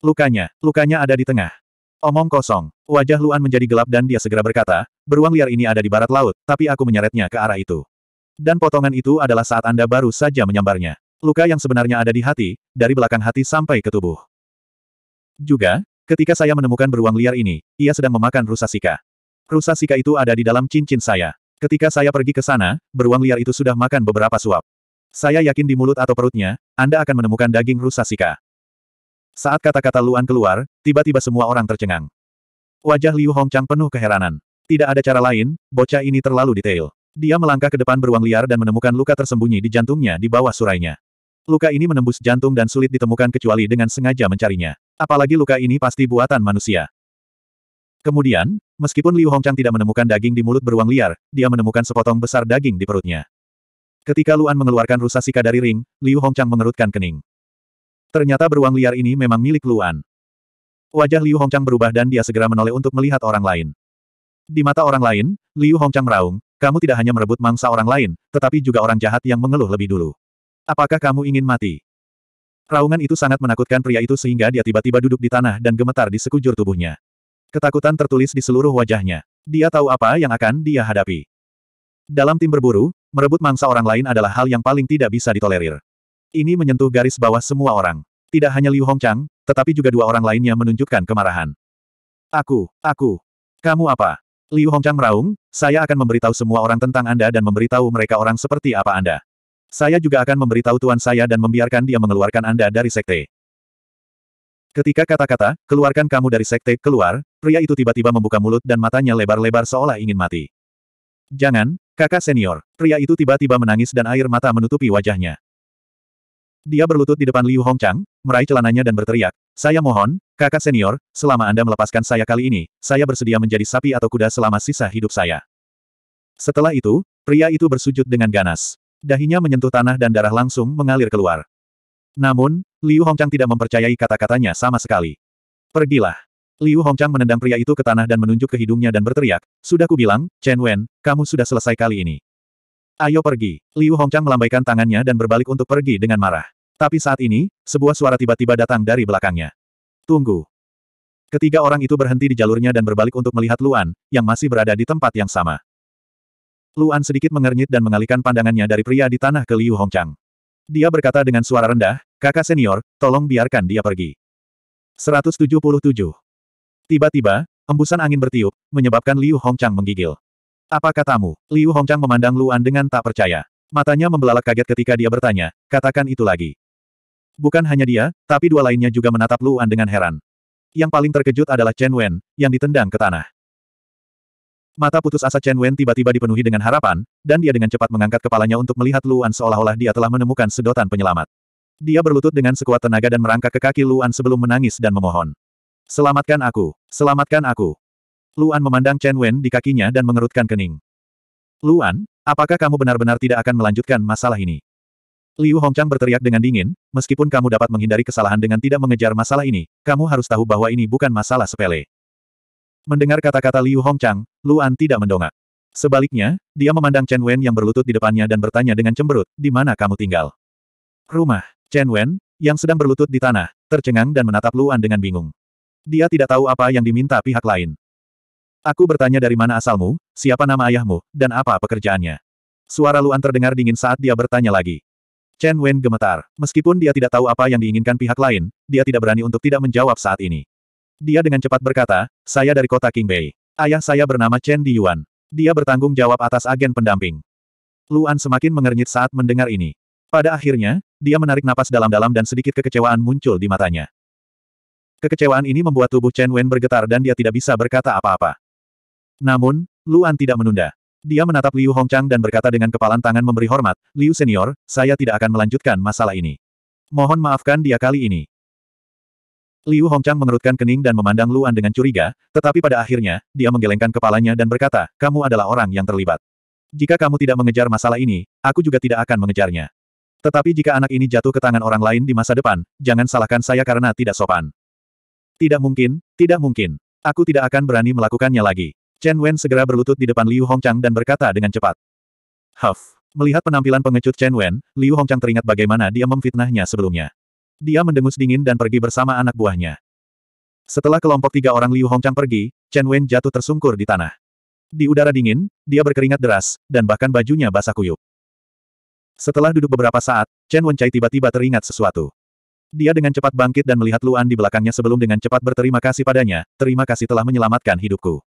Lukanya, lukanya ada di tengah. Omong kosong. Wajah Luan menjadi gelap dan dia segera berkata, beruang liar ini ada di barat laut, tapi aku menyeretnya ke arah itu. Dan potongan itu adalah saat Anda baru saja menyambarnya. Luka yang sebenarnya ada di hati, dari belakang hati sampai ke tubuh. Juga, ketika saya menemukan beruang liar ini, ia sedang memakan rusa sika. Rusa sika itu ada di dalam cincin saya. Ketika saya pergi ke sana, beruang liar itu sudah makan beberapa suap. Saya yakin di mulut atau perutnya, Anda akan menemukan daging rusa sika. Saat kata-kata Luan keluar, tiba-tiba semua orang tercengang. Wajah Liu Hongchang penuh keheranan. Tidak ada cara lain, bocah ini terlalu detail. Dia melangkah ke depan beruang liar dan menemukan luka tersembunyi di jantungnya di bawah surainya. Luka ini menembus jantung dan sulit ditemukan kecuali dengan sengaja mencarinya. Apalagi luka ini pasti buatan manusia. Kemudian, meskipun Liu Hongchang tidak menemukan daging di mulut beruang liar, dia menemukan sepotong besar daging di perutnya. Ketika Luan mengeluarkan rusa sika dari ring, Liu Hongchang mengerutkan kening. Ternyata beruang liar ini memang milik Luan. Wajah Liu Hongchang berubah dan dia segera menoleh untuk melihat orang lain. Di mata orang lain, Liu Hongchang meraung, kamu tidak hanya merebut mangsa orang lain, tetapi juga orang jahat yang mengeluh lebih dulu. Apakah kamu ingin mati? Raungan itu sangat menakutkan pria itu sehingga dia tiba-tiba duduk di tanah dan gemetar di sekujur tubuhnya. Ketakutan tertulis di seluruh wajahnya. Dia tahu apa yang akan dia hadapi. Dalam tim berburu, merebut mangsa orang lain adalah hal yang paling tidak bisa ditolerir. Ini menyentuh garis bawah semua orang. Tidak hanya Liu Hongchang, tetapi juga dua orang lainnya menunjukkan kemarahan. Aku, aku. Kamu apa? Liu Hongchang meraung, saya akan memberitahu semua orang tentang Anda dan memberitahu mereka orang seperti apa Anda. Saya juga akan memberitahu tuan saya dan membiarkan dia mengeluarkan Anda dari sekte. Ketika kata-kata, keluarkan kamu dari sekte, keluar, pria itu tiba-tiba membuka mulut dan matanya lebar-lebar seolah ingin mati. Jangan, kakak senior. Pria itu tiba-tiba menangis dan air mata menutupi wajahnya. Dia berlutut di depan Liu Hongchang, meraih celananya dan berteriak, saya mohon, kakak senior, selama Anda melepaskan saya kali ini, saya bersedia menjadi sapi atau kuda selama sisa hidup saya. Setelah itu, pria itu bersujud dengan ganas. Dahinya menyentuh tanah dan darah langsung mengalir keluar. Namun, Liu Hongchang tidak mempercayai kata-katanya sama sekali. Pergilah. Liu Hongchang menendang pria itu ke tanah dan menunjuk ke hidungnya dan berteriak, sudah kubilang, Chen Wen, kamu sudah selesai kali ini. Ayo pergi. Liu Hongchang melambaikan tangannya dan berbalik untuk pergi dengan marah. Tapi saat ini, sebuah suara tiba-tiba datang dari belakangnya. Tunggu. Ketiga orang itu berhenti di jalurnya dan berbalik untuk melihat Luan, yang masih berada di tempat yang sama. Luan sedikit mengernyit dan mengalihkan pandangannya dari pria di tanah ke Liu Hongchang. Dia berkata dengan suara rendah, kakak senior, tolong biarkan dia pergi. 177. Tiba-tiba, embusan angin bertiup, menyebabkan Liu Hongchang menggigil. Apa katamu? Liu Hongchang memandang Luan dengan tak percaya. Matanya membelalak kaget ketika dia bertanya, katakan itu lagi. Bukan hanya dia, tapi dua lainnya juga menatap Luan dengan heran. Yang paling terkejut adalah Chen Wen, yang ditendang ke tanah. Mata putus asa Chen Wen tiba-tiba dipenuhi dengan harapan, dan dia dengan cepat mengangkat kepalanya untuk melihat Luan seolah-olah dia telah menemukan sedotan penyelamat. Dia berlutut dengan sekuat tenaga dan merangkak ke kaki Luan sebelum menangis dan memohon. Selamatkan aku, selamatkan aku. Luan memandang Chen Wen di kakinya dan mengerutkan kening. Luan, apakah kamu benar-benar tidak akan melanjutkan masalah ini? Liu Hongchang berteriak dengan dingin, meskipun kamu dapat menghindari kesalahan dengan tidak mengejar masalah ini, kamu harus tahu bahwa ini bukan masalah sepele. Mendengar kata-kata Liu Hongchang, Luan tidak mendongak. Sebaliknya, dia memandang Chen Wen yang berlutut di depannya dan bertanya dengan cemberut, di mana kamu tinggal? Rumah. Chen Wen, yang sedang berlutut di tanah, tercengang dan menatap Luan dengan bingung. Dia tidak tahu apa yang diminta pihak lain. Aku bertanya dari mana asalmu, siapa nama ayahmu, dan apa pekerjaannya. Suara Luan terdengar dingin saat dia bertanya lagi. Chen Wen gemetar. Meskipun dia tidak tahu apa yang diinginkan pihak lain, dia tidak berani untuk tidak menjawab saat ini. Dia dengan cepat berkata, saya dari kota Qingbei. Ayah saya bernama Chen Diyuan. Dia bertanggung jawab atas agen pendamping. Luan semakin mengernyit saat mendengar ini. Pada akhirnya, dia menarik napas dalam-dalam dan sedikit kekecewaan muncul di matanya. Kekecewaan ini membuat tubuh Chen Wen bergetar dan dia tidak bisa berkata apa-apa. Namun, Luan tidak menunda. Dia menatap Liu Hongchang dan berkata dengan kepalan tangan memberi hormat, Liu Senior, saya tidak akan melanjutkan masalah ini. Mohon maafkan dia kali ini. Liu Hongchang mengerutkan kening dan memandang Luan dengan curiga, tetapi pada akhirnya, dia menggelengkan kepalanya dan berkata, kamu adalah orang yang terlibat. Jika kamu tidak mengejar masalah ini, aku juga tidak akan mengejarnya. Tetapi jika anak ini jatuh ke tangan orang lain di masa depan, jangan salahkan saya karena tidak sopan. Tidak mungkin, tidak mungkin. Aku tidak akan berani melakukannya lagi. Chen Wen segera berlutut di depan Liu Hongchang dan berkata dengan cepat. Huff. Melihat penampilan pengecut Chen Wen, Liu Hongchang teringat bagaimana dia memfitnahnya sebelumnya. Dia mendengus dingin dan pergi bersama anak buahnya. Setelah kelompok tiga orang Liu Hongchang pergi, Chen Wen jatuh tersungkur di tanah. Di udara dingin, dia berkeringat deras, dan bahkan bajunya basah kuyup. Setelah duduk beberapa saat, Chen Wen Chai tiba-tiba teringat sesuatu. Dia dengan cepat bangkit dan melihat Luan di belakangnya sebelum dengan cepat berterima kasih padanya, terima kasih telah menyelamatkan hidupku.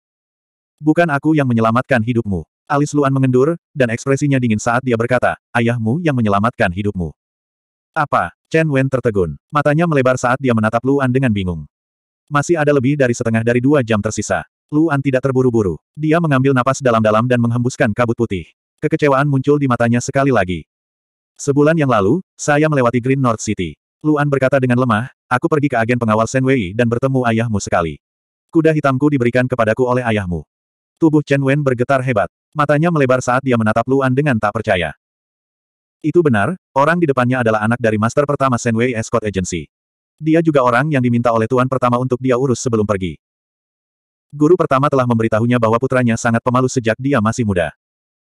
Bukan aku yang menyelamatkan hidupmu. Alis Luan mengendur, dan ekspresinya dingin saat dia berkata, ayahmu yang menyelamatkan hidupmu. Apa? Chen Wen tertegun. Matanya melebar saat dia menatap Luan dengan bingung. Masih ada lebih dari setengah dari dua jam tersisa. Luan tidak terburu-buru. Dia mengambil napas dalam-dalam dan menghembuskan kabut putih. Kekecewaan muncul di matanya sekali lagi. Sebulan yang lalu, saya melewati Green North City. Luan berkata dengan lemah, aku pergi ke agen pengawal Senwei dan bertemu ayahmu sekali. Kuda hitamku diberikan kepadaku oleh ayahmu. Tubuh Chen Wen bergetar hebat. Matanya melebar saat dia menatap Luan dengan tak percaya. Itu benar, orang di depannya adalah anak dari master pertama Senwei Escort Agency. Dia juga orang yang diminta oleh tuan pertama untuk dia urus sebelum pergi. Guru pertama telah memberitahunya bahwa putranya sangat pemalu sejak dia masih muda.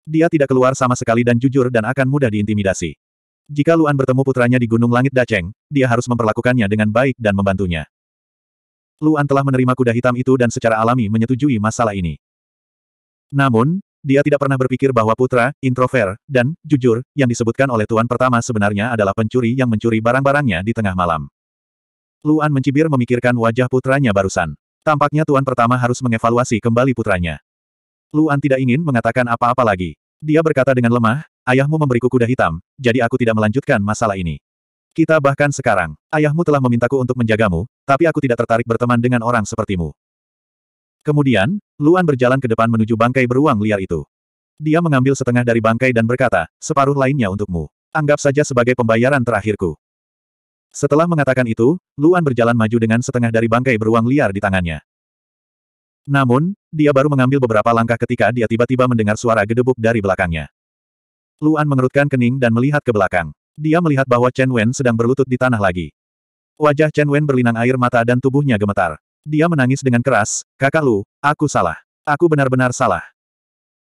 Dia tidak keluar sama sekali dan jujur dan akan mudah diintimidasi. Jika Luan bertemu putranya di Gunung Langit Daceng, dia harus memperlakukannya dengan baik dan membantunya. Luan telah menerima kuda hitam itu dan secara alami menyetujui masalah ini. Namun, dia tidak pernah berpikir bahwa putra, introvert, dan, jujur, yang disebutkan oleh tuan pertama sebenarnya adalah pencuri yang mencuri barang-barangnya di tengah malam. Luan mencibir memikirkan wajah putranya barusan. Tampaknya tuan pertama harus mengevaluasi kembali putranya. Luan tidak ingin mengatakan apa-apa lagi. Dia berkata dengan lemah, ayahmu memberiku kuda hitam, jadi aku tidak melanjutkan masalah ini. Kita bahkan sekarang, ayahmu telah memintaku untuk menjagamu, tapi aku tidak tertarik berteman dengan orang sepertimu. Kemudian, Luan berjalan ke depan menuju bangkai beruang liar itu. Dia mengambil setengah dari bangkai dan berkata, separuh lainnya untukmu. Anggap saja sebagai pembayaran terakhirku. Setelah mengatakan itu, Luan berjalan maju dengan setengah dari bangkai beruang liar di tangannya. Namun, dia baru mengambil beberapa langkah ketika dia tiba-tiba mendengar suara gedebuk dari belakangnya. Luan mengerutkan kening dan melihat ke belakang. Dia melihat bahwa Chen Wen sedang berlutut di tanah lagi. Wajah Chen Wen berlinang air mata dan tubuhnya gemetar. Dia menangis dengan keras, kakak Lu, aku salah. Aku benar-benar salah.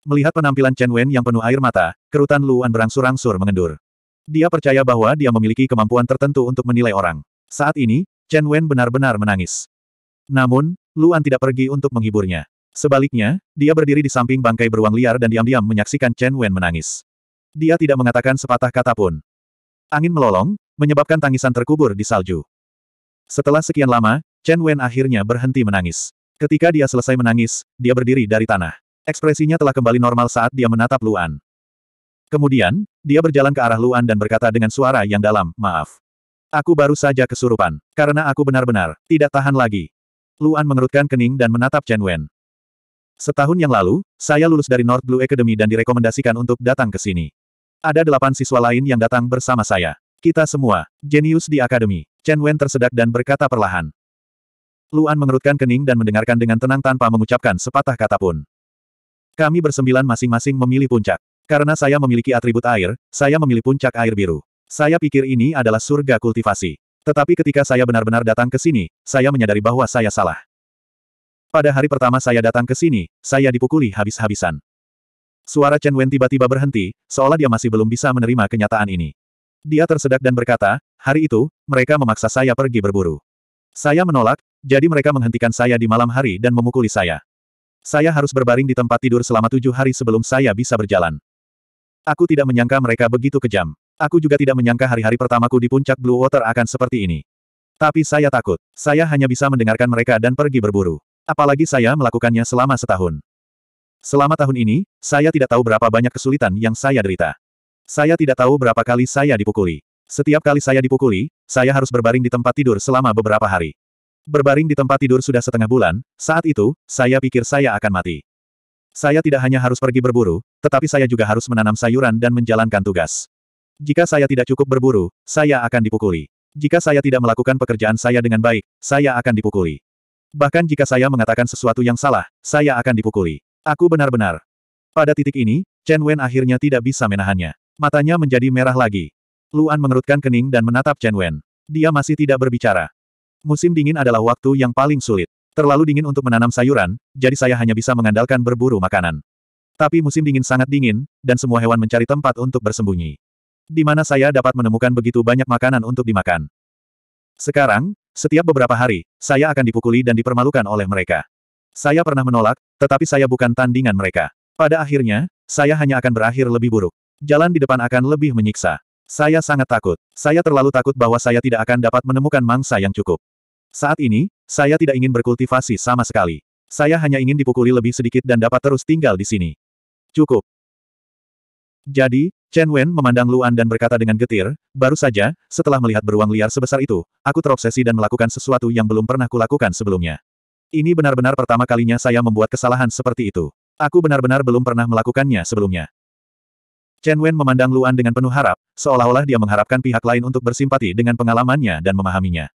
Melihat penampilan Chen Wen yang penuh air mata, kerutan Luan berangsur-angsur mengendur. Dia percaya bahwa dia memiliki kemampuan tertentu untuk menilai orang. Saat ini, Chen Wen benar-benar menangis. Namun, Luan tidak pergi untuk menghiburnya. Sebaliknya, dia berdiri di samping bangkai beruang liar dan diam-diam menyaksikan Chen Wen menangis. Dia tidak mengatakan sepatah kata pun. Angin melolong, menyebabkan tangisan terkubur di salju. Setelah sekian lama, Chen Wen akhirnya berhenti menangis. Ketika dia selesai menangis, dia berdiri dari tanah. Ekspresinya telah kembali normal saat dia menatap Luan. Kemudian, dia berjalan ke arah Luan dan berkata dengan suara yang dalam, maaf. Aku baru saja kesurupan, karena aku benar-benar tidak tahan lagi. Luan mengerutkan kening dan menatap Chen Wen. Setahun yang lalu, saya lulus dari North Blue Academy dan direkomendasikan untuk datang ke sini. Ada delapan siswa lain yang datang bersama saya. Kita semua, jenius di akademi. Chen Wen tersedak dan berkata perlahan. Luan mengerutkan kening dan mendengarkan dengan tenang tanpa mengucapkan sepatah kata pun. Kami bersembilan masing-masing memilih puncak. Karena saya memiliki atribut air, saya memilih puncak air biru. Saya pikir ini adalah surga kultivasi. Tetapi ketika saya benar-benar datang ke sini, saya menyadari bahwa saya salah. Pada hari pertama saya datang ke sini, saya dipukuli habis-habisan. Suara Chen Wen tiba-tiba berhenti, seolah dia masih belum bisa menerima kenyataan ini. Dia tersedak dan berkata, hari itu, mereka memaksa saya pergi berburu. Saya menolak, jadi mereka menghentikan saya di malam hari dan memukuli saya. Saya harus berbaring di tempat tidur selama tujuh hari sebelum saya bisa berjalan. Aku tidak menyangka mereka begitu kejam. Aku juga tidak menyangka hari-hari pertamaku di puncak Blue Water akan seperti ini. Tapi saya takut. Saya hanya bisa mendengarkan mereka dan pergi berburu. Apalagi saya melakukannya selama setahun. Selama tahun ini, saya tidak tahu berapa banyak kesulitan yang saya derita. Saya tidak tahu berapa kali saya dipukuli. Setiap kali saya dipukuli, saya harus berbaring di tempat tidur selama beberapa hari. Berbaring di tempat tidur sudah setengah bulan, saat itu, saya pikir saya akan mati. Saya tidak hanya harus pergi berburu, tetapi saya juga harus menanam sayuran dan menjalankan tugas. Jika saya tidak cukup berburu, saya akan dipukuli. Jika saya tidak melakukan pekerjaan saya dengan baik, saya akan dipukuli. Bahkan jika saya mengatakan sesuatu yang salah, saya akan dipukuli. Aku benar-benar. Pada titik ini, Chen Wen akhirnya tidak bisa menahannya. Matanya menjadi merah lagi. Luan mengerutkan kening dan menatap Chen Wen. Dia masih tidak berbicara. Musim dingin adalah waktu yang paling sulit. Terlalu dingin untuk menanam sayuran, jadi saya hanya bisa mengandalkan berburu makanan. Tapi musim dingin sangat dingin, dan semua hewan mencari tempat untuk bersembunyi. Di mana saya dapat menemukan begitu banyak makanan untuk dimakan. Sekarang, setiap beberapa hari, saya akan dipukuli dan dipermalukan oleh mereka. Saya pernah menolak, tetapi saya bukan tandingan mereka. Pada akhirnya, saya hanya akan berakhir lebih buruk. Jalan di depan akan lebih menyiksa. Saya sangat takut. Saya terlalu takut bahwa saya tidak akan dapat menemukan mangsa yang cukup. Saat ini, saya tidak ingin berkultivasi sama sekali. Saya hanya ingin dipukuli lebih sedikit dan dapat terus tinggal di sini. Cukup. Jadi, Chen Wen memandang Luan dan berkata dengan getir, baru saja, setelah melihat beruang liar sebesar itu, aku terobsesi dan melakukan sesuatu yang belum pernah kulakukan sebelumnya. Ini benar-benar pertama kalinya saya membuat kesalahan seperti itu. Aku benar-benar belum pernah melakukannya sebelumnya. Chen Wen memandang Luan dengan penuh harap, seolah-olah dia mengharapkan pihak lain untuk bersimpati dengan pengalamannya dan memahaminya.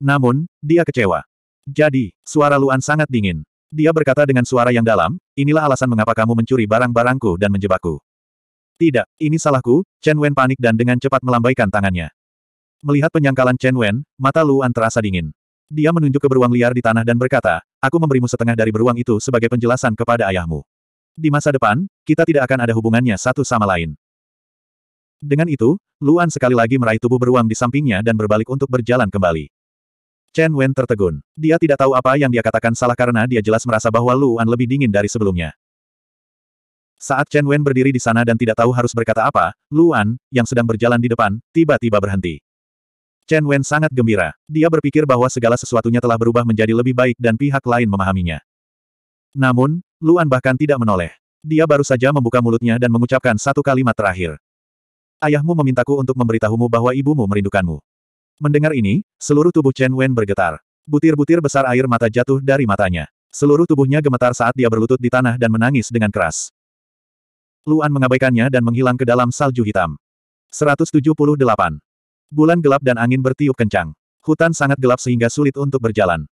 Namun, dia kecewa. Jadi, suara Luan sangat dingin. Dia berkata dengan suara yang dalam, inilah alasan mengapa kamu mencuri barang-barangku dan menjebakku. Tidak, ini salahku, Chen Wen panik dan dengan cepat melambaikan tangannya. Melihat penyangkalan Chen Wen, mata Luan terasa dingin. Dia menunjuk ke beruang liar di tanah dan berkata, aku memberimu setengah dari beruang itu sebagai penjelasan kepada ayahmu. Di masa depan, kita tidak akan ada hubungannya satu sama lain. Dengan itu, Luan sekali lagi meraih tubuh beruang di sampingnya dan berbalik untuk berjalan kembali. Chen Wen tertegun. Dia tidak tahu apa yang dia katakan salah karena dia jelas merasa bahwa Luan lebih dingin dari sebelumnya. Saat Chen Wen berdiri di sana dan tidak tahu harus berkata apa, Luan, yang sedang berjalan di depan, tiba-tiba berhenti. Chen Wen sangat gembira. Dia berpikir bahwa segala sesuatunya telah berubah menjadi lebih baik dan pihak lain memahaminya. Namun, Luan bahkan tidak menoleh. Dia baru saja membuka mulutnya dan mengucapkan satu kalimat terakhir. Ayahmu memintaku untuk memberitahumu bahwa ibumu merindukanmu. Mendengar ini, seluruh tubuh Chen Wen bergetar. Butir-butir besar air mata jatuh dari matanya. Seluruh tubuhnya gemetar saat dia berlutut di tanah dan menangis dengan keras. Luan mengabaikannya dan menghilang ke dalam salju hitam. 178. Bulan gelap dan angin bertiup kencang. Hutan sangat gelap sehingga sulit untuk berjalan.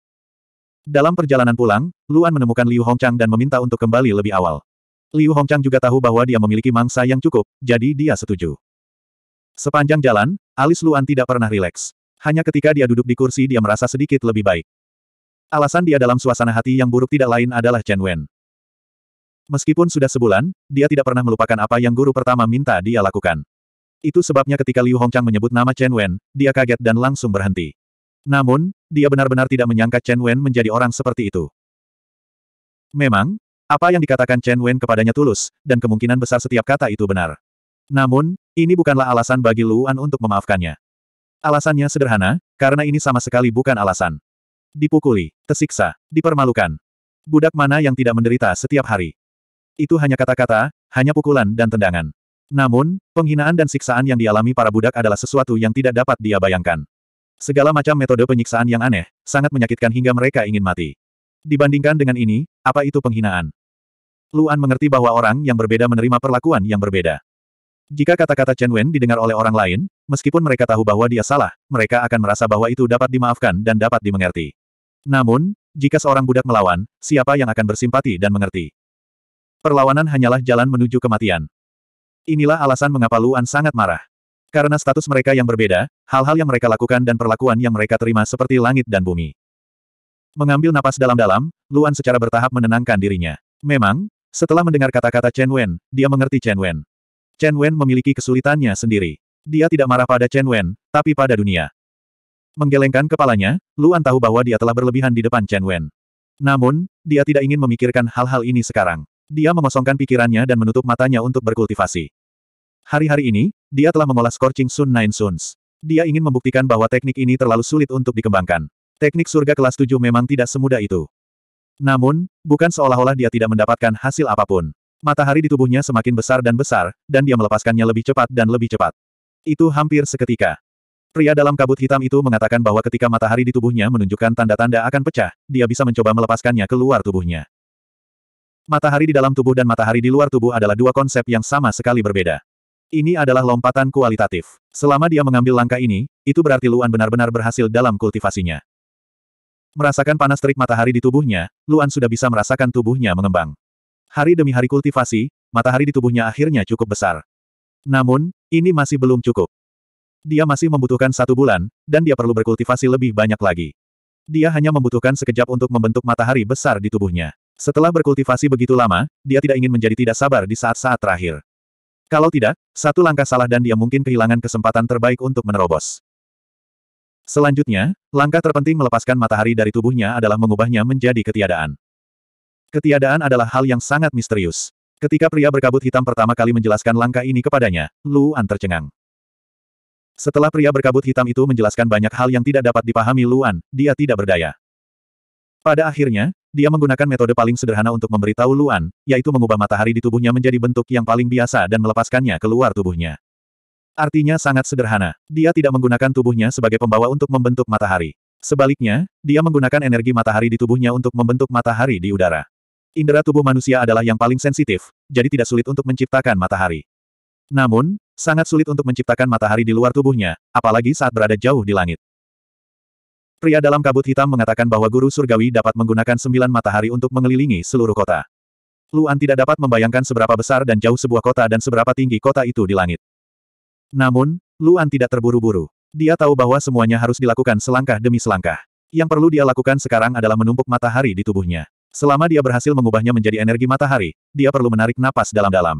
Dalam perjalanan pulang, Luan menemukan Liu Hongchang dan meminta untuk kembali lebih awal. Liu Hongchang juga tahu bahwa dia memiliki mangsa yang cukup, jadi dia setuju. Sepanjang jalan, alis Luan tidak pernah rileks. Hanya ketika dia duduk di kursi dia merasa sedikit lebih baik. Alasan dia dalam suasana hati yang buruk tidak lain adalah Chen Wen. Meskipun sudah sebulan, dia tidak pernah melupakan apa yang guru pertama minta dia lakukan. Itu sebabnya ketika Liu Hongchang menyebut nama Chen Wen, dia kaget dan langsung berhenti. Namun, dia benar-benar tidak menyangka Chen Wen menjadi orang seperti itu. Memang, apa yang dikatakan Chen Wen kepadanya tulus, dan kemungkinan besar setiap kata itu benar. Namun, ini bukanlah alasan bagi Luan untuk memaafkannya. Alasannya sederhana, karena ini sama sekali bukan alasan. Dipukuli, tersiksa, dipermalukan. Budak mana yang tidak menderita setiap hari? Itu hanya kata-kata, hanya pukulan dan tendangan. Namun, penghinaan dan siksaan yang dialami para budak adalah sesuatu yang tidak dapat dia bayangkan. Segala macam metode penyiksaan yang aneh, sangat menyakitkan hingga mereka ingin mati. Dibandingkan dengan ini, apa itu penghinaan? Luan mengerti bahwa orang yang berbeda menerima perlakuan yang berbeda. Jika kata-kata Chen Wen didengar oleh orang lain, meskipun mereka tahu bahwa dia salah, mereka akan merasa bahwa itu dapat dimaafkan dan dapat dimengerti. Namun, jika seorang budak melawan, siapa yang akan bersimpati dan mengerti? Perlawanan hanyalah jalan menuju kematian. Inilah alasan mengapa Luan sangat marah. Karena status mereka yang berbeda, hal-hal yang mereka lakukan dan perlakuan yang mereka terima seperti langit dan bumi. Mengambil napas dalam-dalam, Luan secara bertahap menenangkan dirinya. Memang, setelah mendengar kata-kata Chen Wen, dia mengerti Chen Wen. Chen Wen memiliki kesulitannya sendiri. Dia tidak marah pada Chen Wen, tapi pada dunia. Menggelengkan kepalanya, Luan tahu bahwa dia telah berlebihan di depan Chen Wen. Namun, dia tidak ingin memikirkan hal-hal ini sekarang. Dia mengosongkan pikirannya dan menutup matanya untuk berkultivasi. Hari-hari ini, dia telah mengolah Scorching Sun Nine Suns. Dia ingin membuktikan bahwa teknik ini terlalu sulit untuk dikembangkan. Teknik surga kelas 7 memang tidak semudah itu. Namun, bukan seolah-olah dia tidak mendapatkan hasil apa pun. Matahari di tubuhnya semakin besar dan besar, dan dia melepaskannya lebih cepat dan lebih cepat. Itu hampir seketika. Pria dalam kabut hitam itu mengatakan bahwa ketika matahari di tubuhnya menunjukkan tanda-tanda akan pecah, dia bisa mencoba melepaskannya keluar tubuhnya. Matahari di dalam tubuh dan matahari di luar tubuh adalah dua konsep yang sama sekali berbeda. Ini adalah lompatan kualitatif. Selama dia mengambil langkah ini, itu berarti Luan benar-benar berhasil dalam kultivasinya. Merasakan panas terik matahari di tubuhnya, Luan sudah bisa merasakan tubuhnya mengembang. Hari demi hari kultivasi, matahari di tubuhnya akhirnya cukup besar. Namun, ini masih belum cukup. Dia masih membutuhkan satu bulan, dan dia perlu berkultivasi lebih banyak lagi. Dia hanya membutuhkan sekejap untuk membentuk matahari besar di tubuhnya. Setelah berkultivasi begitu lama, dia tidak ingin menjadi tidak sabar di saat-saat terakhir. Kalau tidak, satu langkah salah dan dia mungkin kehilangan kesempatan terbaik untuk menerobos. Selanjutnya, langkah terpenting melepaskan matahari dari tubuhnya adalah mengubahnya menjadi ketiadaan. Ketiadaan adalah hal yang sangat misterius. Ketika pria berkabut hitam pertama kali menjelaskan langkah ini kepadanya, Lu An tercengang. Setelah pria berkabut hitam itu menjelaskan banyak hal yang tidak dapat dipahami Luan, dia tidak berdaya. Pada akhirnya, dia menggunakan metode paling sederhana untuk memberitahu Luan, yaitu mengubah matahari di tubuhnya menjadi bentuk yang paling biasa dan melepaskannya keluar tubuhnya. Artinya sangat sederhana. Dia tidak menggunakan tubuhnya sebagai pembawa untuk membentuk matahari. Sebaliknya, dia menggunakan energi matahari di tubuhnya untuk membentuk matahari di udara. Indera tubuh manusia adalah yang paling sensitif, jadi tidak sulit untuk menciptakan matahari. Namun, sangat sulit untuk menciptakan matahari di luar tubuhnya, apalagi saat berada jauh di langit. Pria dalam kabut hitam mengatakan bahwa guru surgawi dapat menggunakan sembilan matahari untuk mengelilingi seluruh kota. Luan tidak dapat membayangkan seberapa besar dan jauh sebuah kota dan seberapa tinggi kota itu di langit. Namun, Luan tidak terburu-buru. Dia tahu bahwa semuanya harus dilakukan selangkah demi selangkah. Yang perlu dia lakukan sekarang adalah menumpuk matahari di tubuhnya. Selama dia berhasil mengubahnya menjadi energi matahari, dia perlu menarik napas dalam-dalam.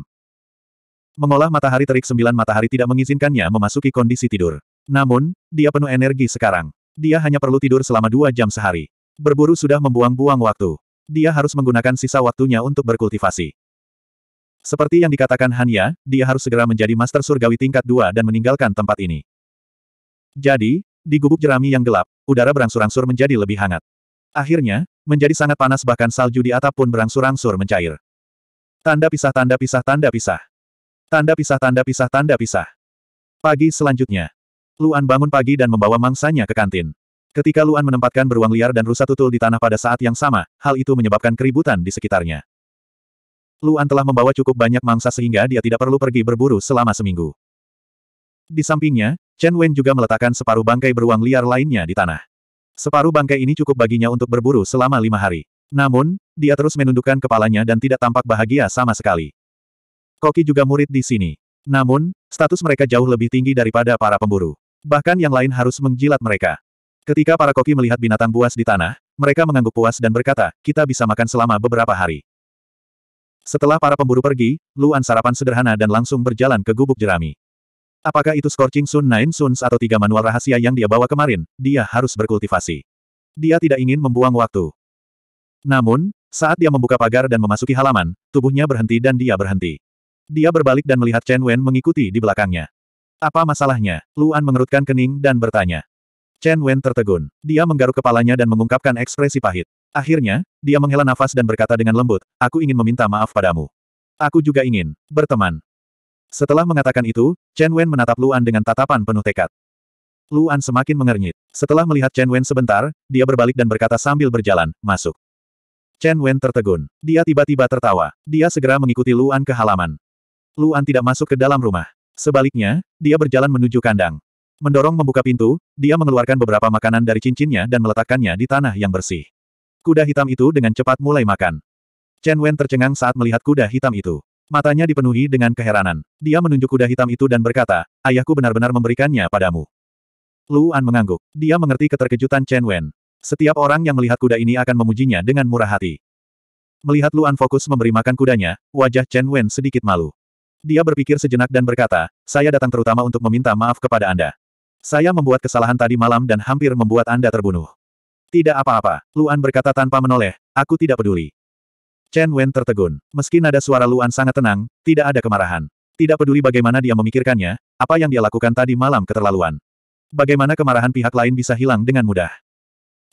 Mengolah matahari terik sembilan matahari tidak mengizinkannya memasuki kondisi tidur. Namun, dia penuh energi sekarang. Dia hanya perlu tidur selama dua jam sehari. Berburu sudah membuang-buang waktu. Dia harus menggunakan sisa waktunya untuk berkultivasi. Seperti yang dikatakan Hanya, dia harus segera menjadi Master Surgawi tingkat dua dan meninggalkan tempat ini. Jadi, di gubuk jerami yang gelap, udara berangsur-angsur menjadi lebih hangat. Akhirnya, menjadi sangat panas bahkan salju di atap pun berangsur-angsur mencair. Tanda pisah tanda pisah tanda pisah. Tanda pisah tanda pisah tanda pisah. Pagi selanjutnya. Luan bangun pagi dan membawa mangsanya ke kantin. Ketika Luan menempatkan beruang liar dan rusa tutul di tanah pada saat yang sama, hal itu menyebabkan keributan di sekitarnya. Luan telah membawa cukup banyak mangsa sehingga dia tidak perlu pergi berburu selama seminggu. Di sampingnya, Chen Wen juga meletakkan separuh bangkai beruang liar lainnya di tanah. Separuh bangkai ini cukup baginya untuk berburu selama lima hari. Namun, dia terus menundukkan kepalanya dan tidak tampak bahagia sama sekali. Koki juga murid di sini. Namun, status mereka jauh lebih tinggi daripada para pemburu. Bahkan yang lain harus menjilat mereka. Ketika para koki melihat binatang buas di tanah, mereka mengangguk puas dan berkata, kita bisa makan selama beberapa hari. Setelah para pemburu pergi, Luan sarapan sederhana dan langsung berjalan ke gubuk jerami. Apakah itu Scorching Sun Nine Suns atau tiga manual rahasia yang dia bawa kemarin, dia harus berkultivasi. Dia tidak ingin membuang waktu. Namun, saat dia membuka pagar dan memasuki halaman, tubuhnya berhenti dan dia berhenti. Dia berbalik dan melihat Chen Wen mengikuti di belakangnya. Apa masalahnya? Luan mengerutkan kening dan bertanya. Chen Wen tertegun. Dia menggaruk kepalanya dan mengungkapkan ekspresi pahit. Akhirnya, dia menghela nafas dan berkata dengan lembut, aku ingin meminta maaf padamu. Aku juga ingin berteman. Setelah mengatakan itu, Chen Wen menatap Luan dengan tatapan penuh tekad. Luan semakin mengernyit. Setelah melihat Chen Wen sebentar, dia berbalik dan berkata sambil berjalan, masuk. Chen Wen tertegun. Dia tiba-tiba tertawa. Dia segera mengikuti Luan ke halaman. Luan tidak masuk ke dalam rumah. Sebaliknya, dia berjalan menuju kandang. Mendorong membuka pintu, dia mengeluarkan beberapa makanan dari cincinnya dan meletakkannya di tanah yang bersih. Kuda hitam itu dengan cepat mulai makan. Chen Wen tercengang saat melihat kuda hitam itu. Matanya dipenuhi dengan keheranan. Dia menunjuk kuda hitam itu dan berkata, ayahku benar-benar memberikannya padamu. Lu An mengangguk. Dia mengerti keterkejutan Chen Wen. Setiap orang yang melihat kuda ini akan memujinya dengan murah hati. Melihat Luan fokus memberi makan kudanya, wajah Chen Wen sedikit malu. Dia berpikir sejenak dan berkata, saya datang terutama untuk meminta maaf kepada Anda. Saya membuat kesalahan tadi malam dan hampir membuat Anda terbunuh. Tidak apa-apa, Luan berkata tanpa menoleh, aku tidak peduli. Chen Wen tertegun. Meski nada suara Luan sangat tenang, tidak ada kemarahan. Tidak peduli bagaimana dia memikirkannya, apa yang dia lakukan tadi malam keterlaluan. Bagaimana kemarahan pihak lain bisa hilang dengan mudah.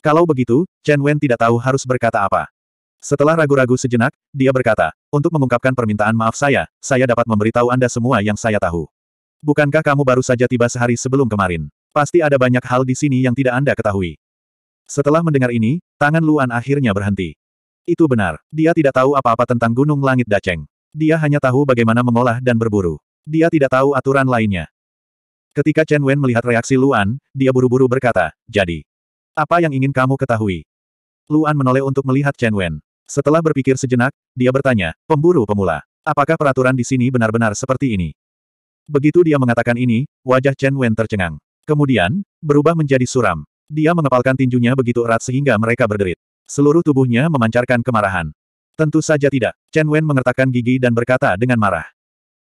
Kalau begitu, Chen Wen tidak tahu harus berkata apa. Setelah ragu-ragu sejenak, dia berkata, untuk mengungkapkan permintaan maaf saya, saya dapat memberitahu Anda semua yang saya tahu. Bukankah kamu baru saja tiba sehari sebelum kemarin? Pasti ada banyak hal di sini yang tidak Anda ketahui. Setelah mendengar ini, tangan Luan akhirnya berhenti. Itu benar, dia tidak tahu apa-apa tentang Gunung Langit Daceng. Dia hanya tahu bagaimana mengolah dan berburu. Dia tidak tahu aturan lainnya. Ketika Chen Wen melihat reaksi Luan, dia buru-buru berkata, jadi. Apa yang ingin kamu ketahui? Luan menoleh untuk melihat Chen Wen. Setelah berpikir sejenak, dia bertanya, pemburu pemula. Apakah peraturan di sini benar-benar seperti ini? Begitu dia mengatakan ini, wajah Chen Wen tercengang. Kemudian, berubah menjadi suram. Dia mengepalkan tinjunya begitu erat sehingga mereka berderit. Seluruh tubuhnya memancarkan kemarahan. Tentu saja tidak. Chen Wen mengertakkan gigi dan berkata dengan marah.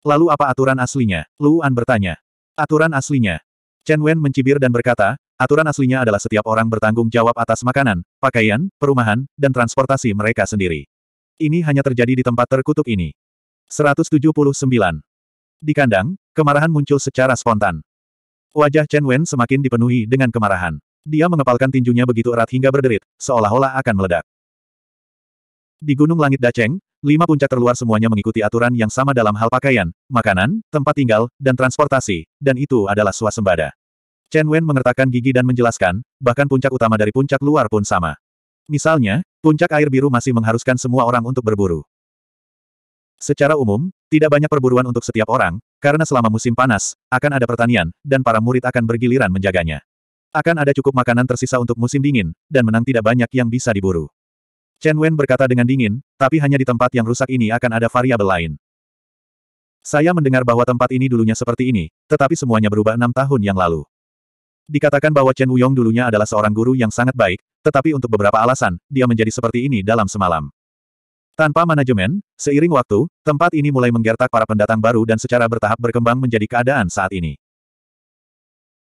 Lalu apa aturan aslinya? Lu An bertanya. Aturan aslinya. Chen Wen mencibir dan berkata, aturan aslinya adalah setiap orang bertanggung jawab atas makanan, pakaian, perumahan, dan transportasi mereka sendiri. Ini hanya terjadi di tempat terkutuk ini. 179. Di kandang, kemarahan muncul secara spontan. Wajah Chen Wen semakin dipenuhi dengan kemarahan. Dia mengepalkan tinjunya begitu erat hingga berderit, seolah-olah akan meledak. Di Gunung Langit Daceng, lima puncak terluar semuanya mengikuti aturan yang sama dalam hal pakaian, makanan, tempat tinggal, dan transportasi, dan itu adalah swasembada. Chen Wen mengertakkan gigi dan menjelaskan, bahkan puncak utama dari puncak luar pun sama. Misalnya, puncak air biru masih mengharuskan semua orang untuk berburu. Secara umum, tidak banyak perburuan untuk setiap orang, karena selama musim panas, akan ada pertanian, dan para murid akan bergiliran menjaganya. Akan ada cukup makanan tersisa untuk musim dingin, dan menang tidak banyak yang bisa diburu. Chen Wen berkata dengan dingin, tapi hanya di tempat yang rusak ini akan ada variabel lain. Saya mendengar bahwa tempat ini dulunya seperti ini, tetapi semuanya berubah enam tahun yang lalu. Dikatakan bahwa Chen Wuyong dulunya adalah seorang guru yang sangat baik, tetapi untuk beberapa alasan, dia menjadi seperti ini dalam semalam. Tanpa manajemen, seiring waktu, tempat ini mulai menggertak para pendatang baru dan secara bertahap berkembang menjadi keadaan saat ini.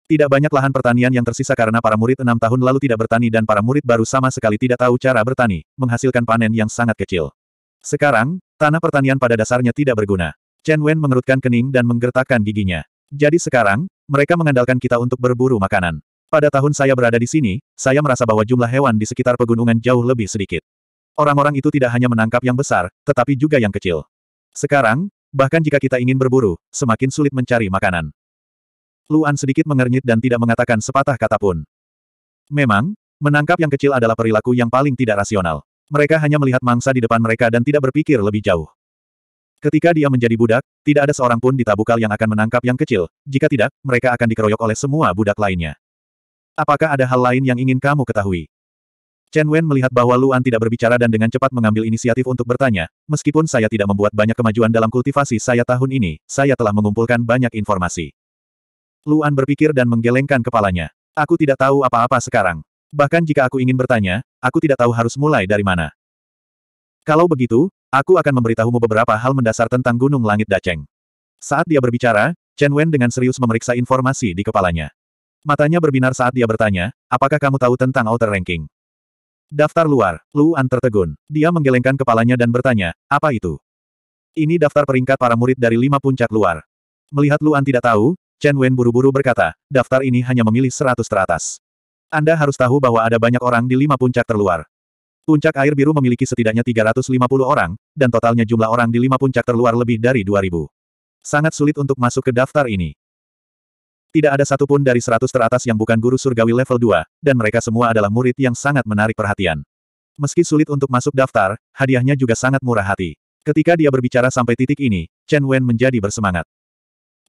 Tidak banyak lahan pertanian yang tersisa karena para murid enam tahun lalu tidak bertani dan para murid baru sama sekali tidak tahu cara bertani, menghasilkan panen yang sangat kecil. Sekarang, tanah pertanian pada dasarnya tidak berguna. Chen Wen mengerutkan kening dan menggertakkan giginya. Jadi sekarang, mereka mengandalkan kita untuk berburu makanan. Pada tahun saya berada di sini, saya merasa bahwa jumlah hewan di sekitar pegunungan jauh lebih sedikit. Orang-orang itu tidak hanya menangkap yang besar, tetapi juga yang kecil. Sekarang, bahkan jika kita ingin berburu, semakin sulit mencari makanan. Luan sedikit mengernyit dan tidak mengatakan sepatah kata pun. Memang, menangkap yang kecil adalah perilaku yang paling tidak rasional. Mereka hanya melihat mangsa di depan mereka dan tidak berpikir lebih jauh. Ketika dia menjadi budak, tidak ada seorang pun di tabukal yang akan menangkap yang kecil, jika tidak, mereka akan dikeroyok oleh semua budak lainnya. Apakah ada hal lain yang ingin kamu ketahui? Chen Wen melihat bahwa Luan tidak berbicara dan dengan cepat mengambil inisiatif untuk bertanya, meskipun saya tidak membuat banyak kemajuan dalam kultivasi saya tahun ini, saya telah mengumpulkan banyak informasi. Luan berpikir dan menggelengkan kepalanya. Aku tidak tahu apa-apa sekarang. Bahkan jika aku ingin bertanya, aku tidak tahu harus mulai dari mana. Kalau begitu, aku akan memberitahumu beberapa hal mendasar tentang Gunung Langit Daceng. Saat dia berbicara, Chen Wen dengan serius memeriksa informasi di kepalanya. Matanya berbinar saat dia bertanya, apakah kamu tahu tentang outer ranking? Daftar luar, Luan tertegun. Dia menggelengkan kepalanya dan bertanya, apa itu? Ini daftar peringkat para murid dari lima puncak luar. Melihat Luan tidak tahu, Chen Wen buru-buru berkata, daftar ini hanya memilih seratus teratas. Anda harus tahu bahwa ada banyak orang di lima puncak terluar. Puncak air biru memiliki setidaknya 350 orang, dan totalnya jumlah orang di lima puncak terluar lebih dari 2000. Sangat sulit untuk masuk ke daftar ini. Tidak ada satupun dari seratus teratas yang bukan guru surgawi level 2, dan mereka semua adalah murid yang sangat menarik perhatian. Meski sulit untuk masuk daftar, hadiahnya juga sangat murah hati. Ketika dia berbicara sampai titik ini, Chen Wen menjadi bersemangat.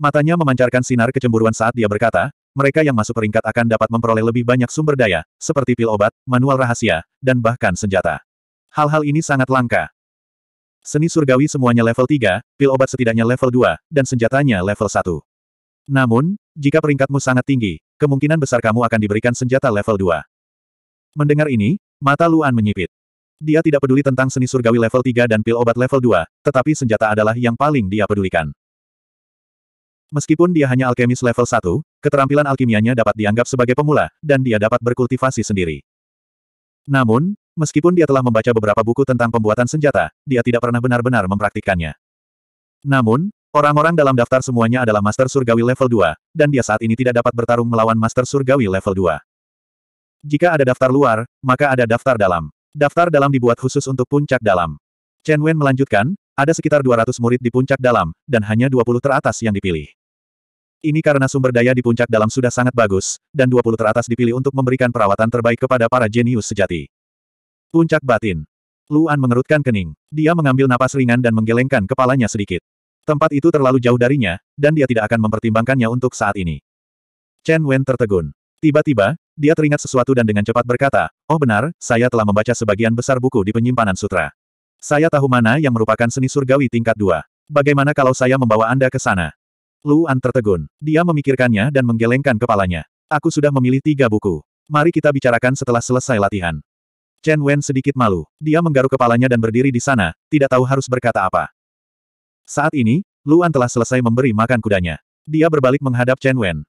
Matanya memancarkan sinar kecemburuan saat dia berkata, mereka yang masuk peringkat akan dapat memperoleh lebih banyak sumber daya, seperti pil obat, manual rahasia, dan bahkan senjata. Hal-hal ini sangat langka. Seni surgawi semuanya level 3, pil obat setidaknya level 2, dan senjatanya level 1. Namun, jika peringkatmu sangat tinggi, kemungkinan besar kamu akan diberikan senjata level 2. Mendengar ini, mata Luan menyipit. Dia tidak peduli tentang seni surgawi level 3 dan pil obat level 2, tetapi senjata adalah yang paling dia pedulikan. Meskipun dia hanya alkemis level 1, keterampilan alkimianya dapat dianggap sebagai pemula, dan dia dapat berkultivasi sendiri. Namun, meskipun dia telah membaca beberapa buku tentang pembuatan senjata, dia tidak pernah benar-benar mempraktikkannya. Namun, Orang-orang dalam daftar semuanya adalah Master Surgawi level 2, dan dia saat ini tidak dapat bertarung melawan Master Surgawi level 2. Jika ada daftar luar, maka ada daftar dalam. Daftar dalam dibuat khusus untuk puncak dalam. Chen Wen melanjutkan, ada sekitar 200 murid di puncak dalam, dan hanya 20 teratas yang dipilih. Ini karena sumber daya di puncak dalam sudah sangat bagus, dan 20 teratas dipilih untuk memberikan perawatan terbaik kepada para jenius sejati. Puncak batin. Luan mengerutkan kening. Dia mengambil napas ringan dan menggelengkan kepalanya sedikit. Tempat itu terlalu jauh darinya, dan dia tidak akan mempertimbangkannya untuk saat ini. Chen Wen tertegun. Tiba-tiba, dia teringat sesuatu dan dengan cepat berkata, Oh benar, saya telah membaca sebagian besar buku di penyimpanan sutra. Saya tahu mana yang merupakan seni surgawi tingkat dua. Bagaimana kalau saya membawa Anda ke sana? Luan tertegun. Dia memikirkannya dan menggelengkan kepalanya. Aku sudah memilih tiga buku. Mari kita bicarakan setelah selesai latihan. Chen Wen sedikit malu. Dia menggaruk kepalanya dan berdiri di sana, tidak tahu harus berkata apa. Saat ini, Luan telah selesai memberi makan kudanya. Dia berbalik menghadap Chen Wen.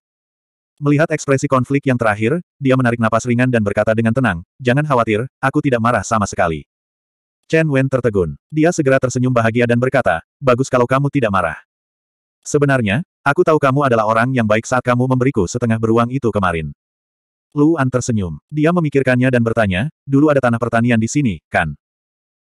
Melihat ekspresi konflik yang terakhir, dia menarik napas ringan dan berkata dengan tenang, jangan khawatir, aku tidak marah sama sekali. Chen Wen tertegun. Dia segera tersenyum bahagia dan berkata, bagus kalau kamu tidak marah. Sebenarnya, aku tahu kamu adalah orang yang baik saat kamu memberiku setengah beruang itu kemarin. Luan tersenyum. Dia memikirkannya dan bertanya, dulu ada tanah pertanian di sini, kan?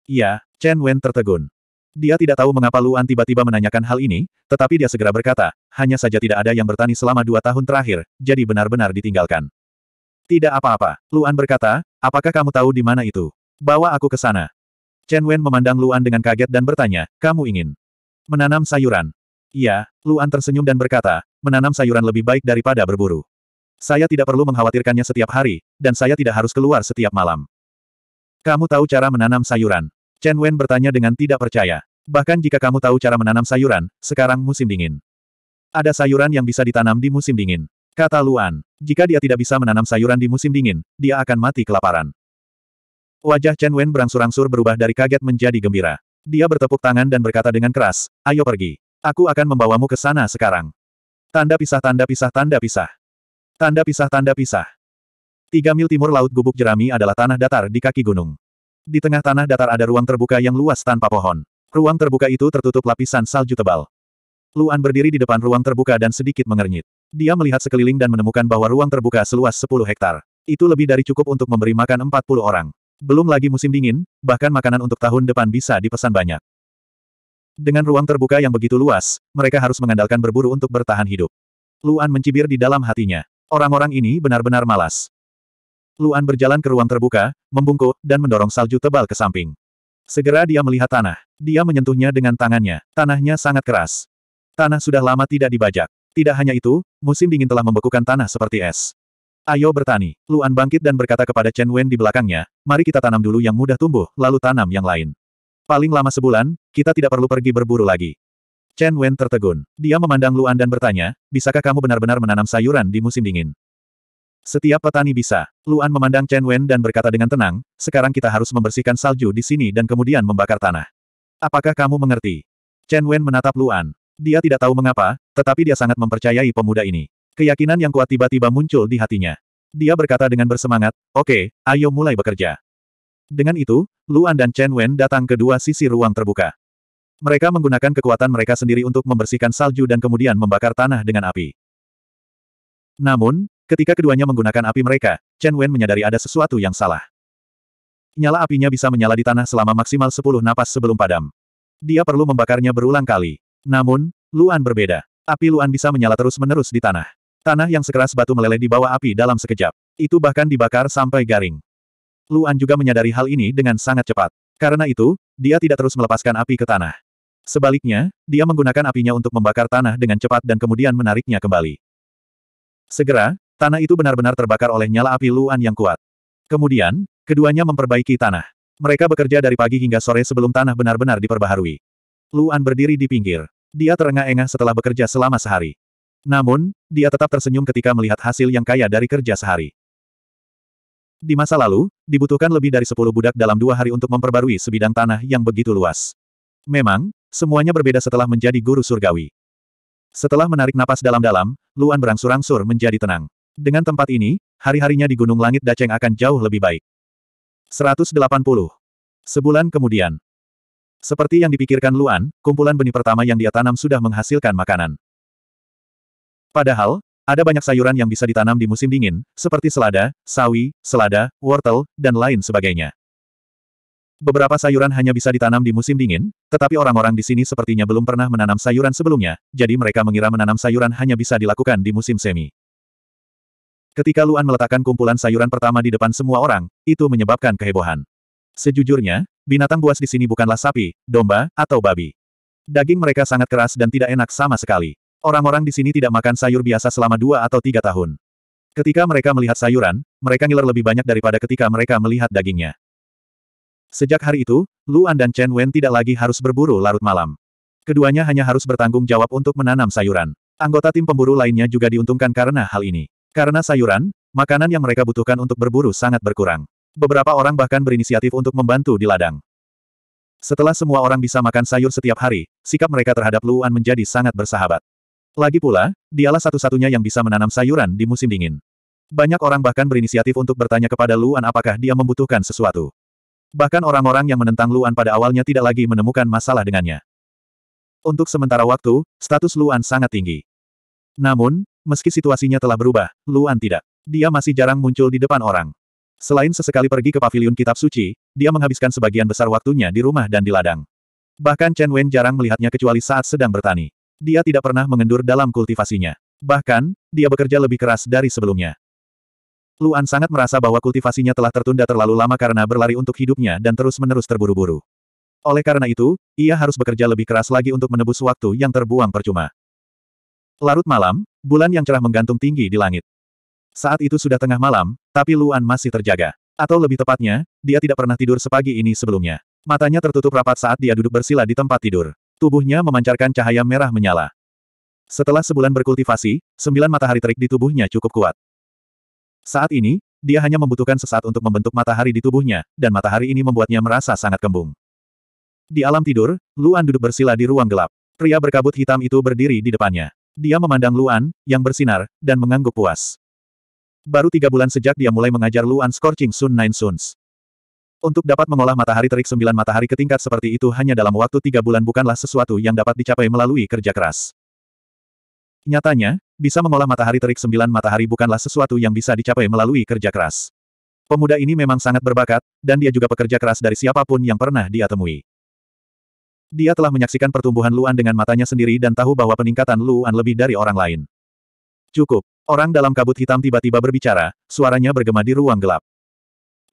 Iya, Chen Wen tertegun. Dia tidak tahu mengapa Luan tiba-tiba menanyakan hal ini, tetapi dia segera berkata, hanya saja tidak ada yang bertani selama dua tahun terakhir, jadi benar-benar ditinggalkan. Tidak apa-apa, Luan berkata, apakah kamu tahu di mana itu? Bawa aku ke sana. Chen Wen memandang Luan dengan kaget dan bertanya, kamu ingin menanam sayuran? Iya, Luan tersenyum dan berkata, menanam sayuran lebih baik daripada berburu. Saya tidak perlu mengkhawatirkannya setiap hari, dan saya tidak harus keluar setiap malam. Kamu tahu cara menanam sayuran. Chen Wen bertanya dengan tidak percaya. Bahkan jika kamu tahu cara menanam sayuran, sekarang musim dingin. Ada sayuran yang bisa ditanam di musim dingin. Kata Luan, jika dia tidak bisa menanam sayuran di musim dingin, dia akan mati kelaparan. Wajah Chen Wen berangsur-angsur berubah dari kaget menjadi gembira. Dia bertepuk tangan dan berkata dengan keras, ayo pergi. Aku akan membawamu ke sana sekarang. Tanda pisah tanda pisah tanda pisah. Tanda pisah tanda pisah. Tiga mil timur Laut Gubuk Jerami adalah tanah datar di kaki gunung. Di tengah tanah datar ada ruang terbuka yang luas tanpa pohon. Ruang terbuka itu tertutup lapisan salju tebal. Luan berdiri di depan ruang terbuka dan sedikit mengernyit. Dia melihat sekeliling dan menemukan bahwa ruang terbuka seluas 10 hektar. Itu lebih dari cukup untuk memberi makan 40 orang. Belum lagi musim dingin, bahkan makanan untuk tahun depan bisa dipesan banyak. Dengan ruang terbuka yang begitu luas, mereka harus mengandalkan berburu untuk bertahan hidup. Luan mencibir di dalam hatinya. Orang-orang ini benar-benar malas. Luan berjalan ke ruang terbuka, membungkuk, dan mendorong salju tebal ke samping. Segera dia melihat tanah. Dia menyentuhnya dengan tangannya. Tanahnya sangat keras. Tanah sudah lama tidak dibajak. Tidak hanya itu, musim dingin telah membekukan tanah seperti es. Ayo bertani. Luan bangkit dan berkata kepada Chen Wen di belakangnya, mari kita tanam dulu yang mudah tumbuh, lalu tanam yang lain. Paling lama sebulan, kita tidak perlu pergi berburu lagi. Chen Wen tertegun. Dia memandang Luan dan bertanya, bisakah kamu benar-benar menanam sayuran di musim dingin? Setiap petani bisa. Luan memandang Chen Wen dan berkata dengan tenang, sekarang kita harus membersihkan salju di sini dan kemudian membakar tanah. Apakah kamu mengerti? Chen Wen menatap Luan. Dia tidak tahu mengapa, tetapi dia sangat mempercayai pemuda ini. Keyakinan yang kuat tiba-tiba muncul di hatinya. Dia berkata dengan bersemangat, oke, ayo mulai bekerja. Dengan itu, Luan dan Chen Wen datang ke dua sisi ruang terbuka. Mereka menggunakan kekuatan mereka sendiri untuk membersihkan salju dan kemudian membakar tanah dengan api. Namun, ketika keduanya menggunakan api mereka, Chen Wen menyadari ada sesuatu yang salah. Nyala apinya bisa menyala di tanah selama maksimal 10 napas sebelum padam. Dia perlu membakarnya berulang kali. Namun, Luan berbeda. Api Luan bisa menyala terus-menerus di tanah. Tanah yang sekeras batu meleleh di bawah api dalam sekejap. Itu bahkan dibakar sampai garing. Luan juga menyadari hal ini dengan sangat cepat. Karena itu, dia tidak terus melepaskan api ke tanah. Sebaliknya, dia menggunakan apinya untuk membakar tanah dengan cepat dan kemudian menariknya kembali. Segera, tanah itu benar-benar terbakar oleh nyala api Luan yang kuat. Kemudian, keduanya memperbaiki tanah. Mereka bekerja dari pagi hingga sore sebelum tanah benar-benar diperbaharui. Luan berdiri di pinggir. Dia terengah-engah setelah bekerja selama sehari. Namun, dia tetap tersenyum ketika melihat hasil yang kaya dari kerja sehari. Di masa lalu, dibutuhkan lebih dari sepuluh budak dalam dua hari untuk memperbarui sebidang tanah yang begitu luas. Memang, semuanya berbeda setelah menjadi guru surgawi. Setelah menarik napas dalam-dalam, Luan berangsur-angsur menjadi tenang. Dengan tempat ini, hari-harinya di Gunung Langit Daceng akan jauh lebih baik. 180. Sebulan kemudian. Seperti yang dipikirkan Luan, kumpulan benih pertama yang dia tanam sudah menghasilkan makanan. Padahal, ada banyak sayuran yang bisa ditanam di musim dingin, seperti selada, sawi, selada, wortel, dan lain sebagainya. Beberapa sayuran hanya bisa ditanam di musim dingin, tetapi orang-orang di sini sepertinya belum pernah menanam sayuran sebelumnya, jadi mereka mengira menanam sayuran hanya bisa dilakukan di musim semi. Ketika Luan meletakkan kumpulan sayuran pertama di depan semua orang, itu menyebabkan kehebohan. Sejujurnya, binatang buas di sini bukanlah sapi, domba, atau babi. Daging mereka sangat keras dan tidak enak sama sekali. Orang-orang di sini tidak makan sayur biasa selama dua atau tiga tahun. Ketika mereka melihat sayuran, mereka ngiler lebih banyak daripada ketika mereka melihat dagingnya. Sejak hari itu, Luan dan Chen Wen tidak lagi harus berburu larut malam. Keduanya hanya harus bertanggung jawab untuk menanam sayuran. Anggota tim pemburu lainnya juga diuntungkan karena hal ini. Karena sayuran, makanan yang mereka butuhkan untuk berburu sangat berkurang. Beberapa orang bahkan berinisiatif untuk membantu di ladang. Setelah semua orang bisa makan sayur setiap hari, sikap mereka terhadap Luan menjadi sangat bersahabat. Lagi pula, dialah satu-satunya yang bisa menanam sayuran di musim dingin. Banyak orang bahkan berinisiatif untuk bertanya kepada Luan apakah dia membutuhkan sesuatu. Bahkan orang-orang yang menentang Luan pada awalnya tidak lagi menemukan masalah dengannya. Untuk sementara waktu, status Luan sangat tinggi. Namun, meski situasinya telah berubah, Luan tidak. Dia masih jarang muncul di depan orang. Selain sesekali pergi ke pavilion kitab suci, dia menghabiskan sebagian besar waktunya di rumah dan di ladang. Bahkan Chen Wen jarang melihatnya kecuali saat sedang bertani. Dia tidak pernah mengendur dalam kultivasinya. Bahkan, dia bekerja lebih keras dari sebelumnya. Luan sangat merasa bahwa kultivasinya telah tertunda terlalu lama karena berlari untuk hidupnya dan terus-menerus terburu-buru. Oleh karena itu, ia harus bekerja lebih keras lagi untuk menebus waktu yang terbuang percuma. Larut malam, bulan yang cerah menggantung tinggi di langit. Saat itu sudah tengah malam, tapi Luan masih terjaga. Atau lebih tepatnya, dia tidak pernah tidur sepagi ini sebelumnya. Matanya tertutup rapat saat dia duduk bersila di tempat tidur. Tubuhnya memancarkan cahaya merah menyala. Setelah sebulan berkultivasi, sembilan matahari terik di tubuhnya cukup kuat. Saat ini, dia hanya membutuhkan sesaat untuk membentuk matahari di tubuhnya, dan matahari ini membuatnya merasa sangat kembung. Di alam tidur, Luan duduk bersila di ruang gelap. Pria berkabut hitam itu berdiri di depannya. Dia memandang Luan, yang bersinar, dan mengangguk puas. Baru tiga bulan sejak dia mulai mengajar Luan Scorching Sun Nine Suns. Untuk dapat mengolah matahari terik sembilan matahari ke tingkat seperti itu hanya dalam waktu tiga bulan bukanlah sesuatu yang dapat dicapai melalui kerja keras. Nyatanya, bisa mengolah matahari terik sembilan matahari bukanlah sesuatu yang bisa dicapai melalui kerja keras. Pemuda ini memang sangat berbakat, dan dia juga pekerja keras dari siapa pun yang pernah dia temui. Dia telah menyaksikan pertumbuhan Luan dengan matanya sendiri dan tahu bahwa peningkatan Luan lebih dari orang lain. Cukup. Orang dalam kabut hitam tiba-tiba berbicara, suaranya bergema di ruang gelap.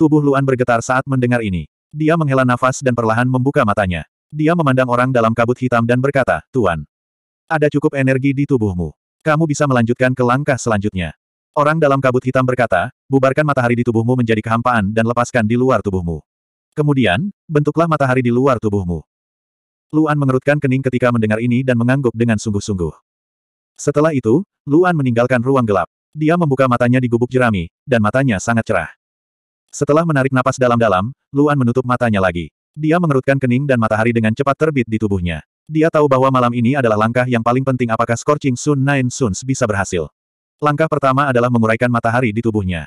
Tubuh Luan bergetar saat mendengar ini. Dia menghela nafas dan perlahan membuka matanya. Dia memandang orang dalam kabut hitam dan berkata, Tuan. Ada cukup energi di tubuhmu. Kamu bisa melanjutkan ke langkah selanjutnya. Orang dalam kabut hitam berkata, bubarkan matahari di tubuhmu menjadi kehampaan dan lepaskan di luar tubuhmu. Kemudian, bentuklah matahari di luar tubuhmu. Luan mengerutkan kening ketika mendengar ini dan mengangguk dengan sungguh-sungguh. Setelah itu, Luan meninggalkan ruang gelap. Dia membuka matanya di gubuk jerami, dan matanya sangat cerah. Setelah menarik napas dalam-dalam, Luan menutup matanya lagi. Dia mengerutkan kening dan matahari dengan cepat terbit di tubuhnya. Dia tahu bahwa malam ini adalah langkah yang paling penting apakah Scorching Sun Nine Suns bisa berhasil. Langkah pertama adalah menguraikan matahari di tubuhnya.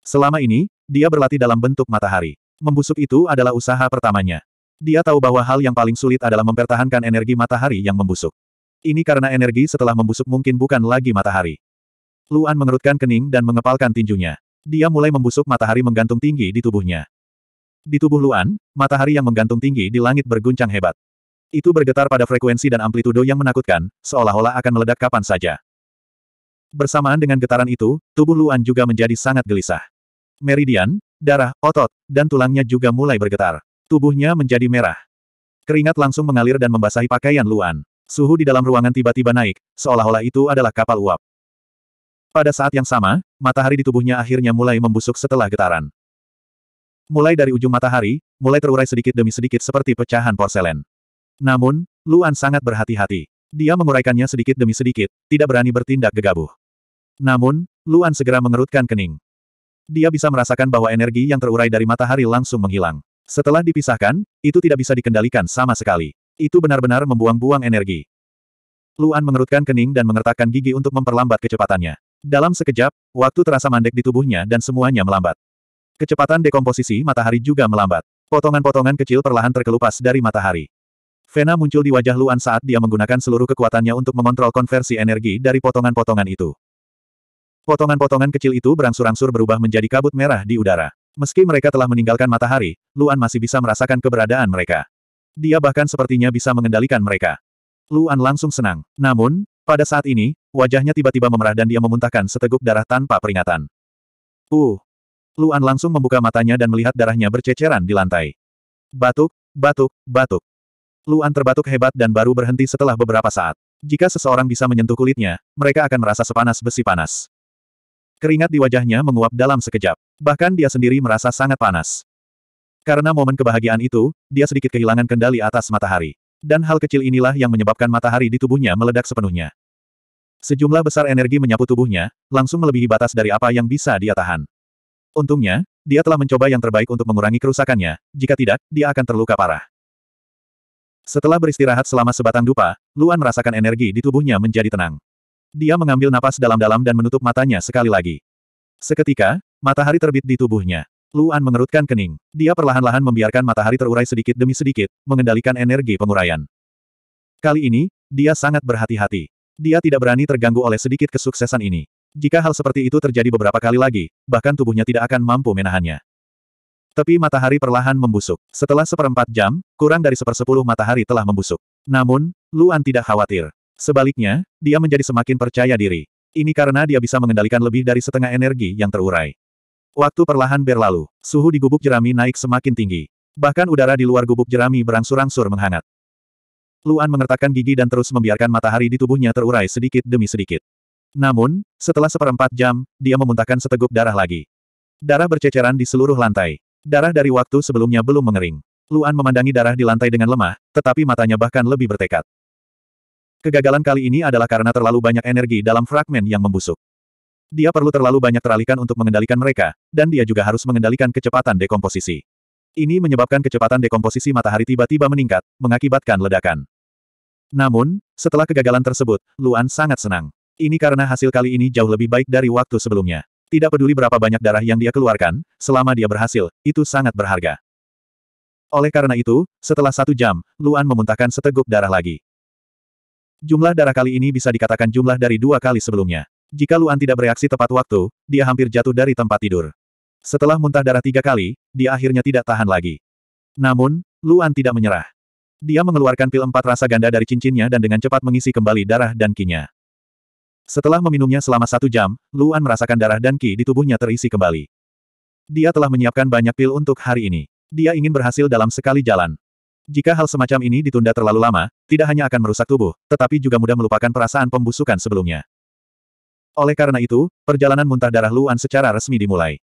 Selama ini, dia berlatih dalam bentuk matahari. Membusuk itu adalah usaha pertamanya. Dia tahu bahwa hal yang paling sulit adalah mempertahankan energi matahari yang membusuk. Ini karena energi setelah membusuk mungkin bukan lagi matahari. Luan mengerutkan kening dan mengepalkan tinjunya. Dia mulai membusuk matahari menggantung tinggi di tubuhnya. Di tubuh Luan, matahari yang menggantung tinggi di langit berguncang hebat. Itu bergetar pada frekuensi dan amplitudo yang menakutkan, seolah-olah akan meledak kapan saja. Bersamaan dengan getaran itu, tubuh Luan juga menjadi sangat gelisah. Meridian, darah, otot, dan tulangnya juga mulai bergetar. Tubuhnya menjadi merah. Keringat langsung mengalir dan membasahi pakaian Luan. Suhu di dalam ruangan tiba-tiba naik, seolah-olah itu adalah kapal uap. Pada saat yang sama, matahari di tubuhnya akhirnya mulai membusuk setelah getaran. Mulai dari ujung matahari, mulai terurai sedikit demi sedikit seperti pecahan porselen. Namun, Luan sangat berhati-hati. Dia menguraikannya sedikit demi sedikit, tidak berani bertindak gegabah. Namun, Luan segera mengerutkan kening. Dia bisa merasakan bahwa energi yang terurai dari matahari langsung menghilang. Setelah dipisahkan, itu tidak bisa dikendalikan sama sekali. Itu benar-benar membuang-buang energi. Luan mengerutkan kening dan mengertakkan gigi untuk memperlambat kecepatannya. Dalam sekejap, waktu terasa mandek di tubuhnya dan semuanya melambat. Kecepatan dekomposisi matahari juga melambat. Potongan-potongan kecil perlahan terkelupas dari matahari. Vena muncul di wajah Luan saat dia menggunakan seluruh kekuatannya untuk mengontrol konversi energi dari potongan-potongan itu. Potongan-potongan kecil itu berangsur-angsur berubah menjadi kabut merah di udara. Meski mereka telah meninggalkan matahari, Luan masih bisa merasakan keberadaan mereka. Dia bahkan sepertinya bisa mengendalikan mereka. Luan langsung senang. Namun, pada saat ini, wajahnya tiba-tiba memerah dan dia memuntahkan seteguk darah tanpa peringatan. Uh! Luan langsung membuka matanya dan melihat darahnya berceceran di lantai. Batuk, batuk, batuk. Luan terbatuk hebat dan baru berhenti setelah beberapa saat. Jika seseorang bisa menyentuh kulitnya, mereka akan merasa sepanas besi panas. Keringat di wajahnya menguap dalam sekejap. Bahkan dia sendiri merasa sangat panas. Karena momen kebahagiaan itu, dia sedikit kehilangan kendali atas matahari. Dan hal kecil inilah yang menyebabkan matahari di tubuhnya meledak sepenuhnya. Sejumlah besar energi menyapu tubuhnya, langsung melebihi batas dari apa yang bisa dia tahan. Untungnya, dia telah mencoba yang terbaik untuk mengurangi kerusakannya, jika tidak, dia akan terluka parah. Setelah beristirahat selama sebatang dupa, Luan merasakan energi di tubuhnya menjadi tenang. Dia mengambil napas dalam-dalam dan menutup matanya sekali lagi. Seketika, matahari terbit di tubuhnya. Luan mengerutkan kening. Dia perlahan-lahan membiarkan matahari terurai sedikit demi sedikit, mengendalikan energi penguraian. Kali ini, dia sangat berhati-hati. Dia tidak berani terganggu oleh sedikit kesuksesan ini. Jika hal seperti itu terjadi beberapa kali lagi, bahkan tubuhnya tidak akan mampu menahannya. Tepi matahari perlahan membusuk. Setelah seperempat jam, kurang dari sepersepuluh matahari telah membusuk. Namun, Luan tidak khawatir. Sebaliknya, dia menjadi semakin percaya diri. Ini karena dia bisa mengendalikan lebih dari setengah energi yang terurai. Waktu perlahan berlalu, suhu di gubuk jerami naik semakin tinggi. Bahkan udara di luar gubuk jerami berangsur-angsur menghangat. Luan mengertakkan gigi dan terus membiarkan matahari di tubuhnya terurai sedikit demi sedikit. Namun, setelah seperempat jam, dia memuntahkan seteguk darah lagi. Darah berceceran di seluruh lantai. Darah dari waktu sebelumnya belum mengering. Luan memandangi darah di lantai dengan lemah, tetapi matanya bahkan lebih bertekad. Kegagalan kali ini adalah karena terlalu banyak energi dalam fragmen yang membusuk. Dia perlu terlalu banyak teralihkan untuk mengendalikan mereka, dan dia juga harus mengendalikan kecepatan dekomposisi. Ini menyebabkan kecepatan dekomposisi matahari tiba-tiba meningkat, mengakibatkan ledakan. Namun, setelah kegagalan tersebut, Luan sangat senang. Ini karena hasil kali ini jauh lebih baik dari waktu sebelumnya. Tidak peduli berapa banyak darah yang dia keluarkan, selama dia berhasil, itu sangat berharga. Oleh karena itu, setelah satu jam, Luan memuntahkan seteguk darah lagi. Jumlah darah kali ini bisa dikatakan jumlah dari dua kali sebelumnya. Jika Luan tidak bereaksi tepat waktu, dia hampir jatuh dari tempat tidur. Setelah muntah darah tiga kali, dia akhirnya tidak tahan lagi. Namun, Luan tidak menyerah. Dia mengeluarkan pil empat rasa ganda dari cincinnya dan dengan cepat mengisi kembali darah dan kinya. Setelah meminumnya selama satu jam, Luan merasakan darah dan ki di tubuhnya terisi kembali. Dia telah menyiapkan banyak pil untuk hari ini. Dia ingin berhasil dalam sekali jalan. Jika hal semacam ini ditunda terlalu lama, tidak hanya akan merusak tubuh, tetapi juga mudah melupakan perasaan pembusukan sebelumnya. Oleh karena itu, perjalanan muntah darah Luan secara resmi dimulai.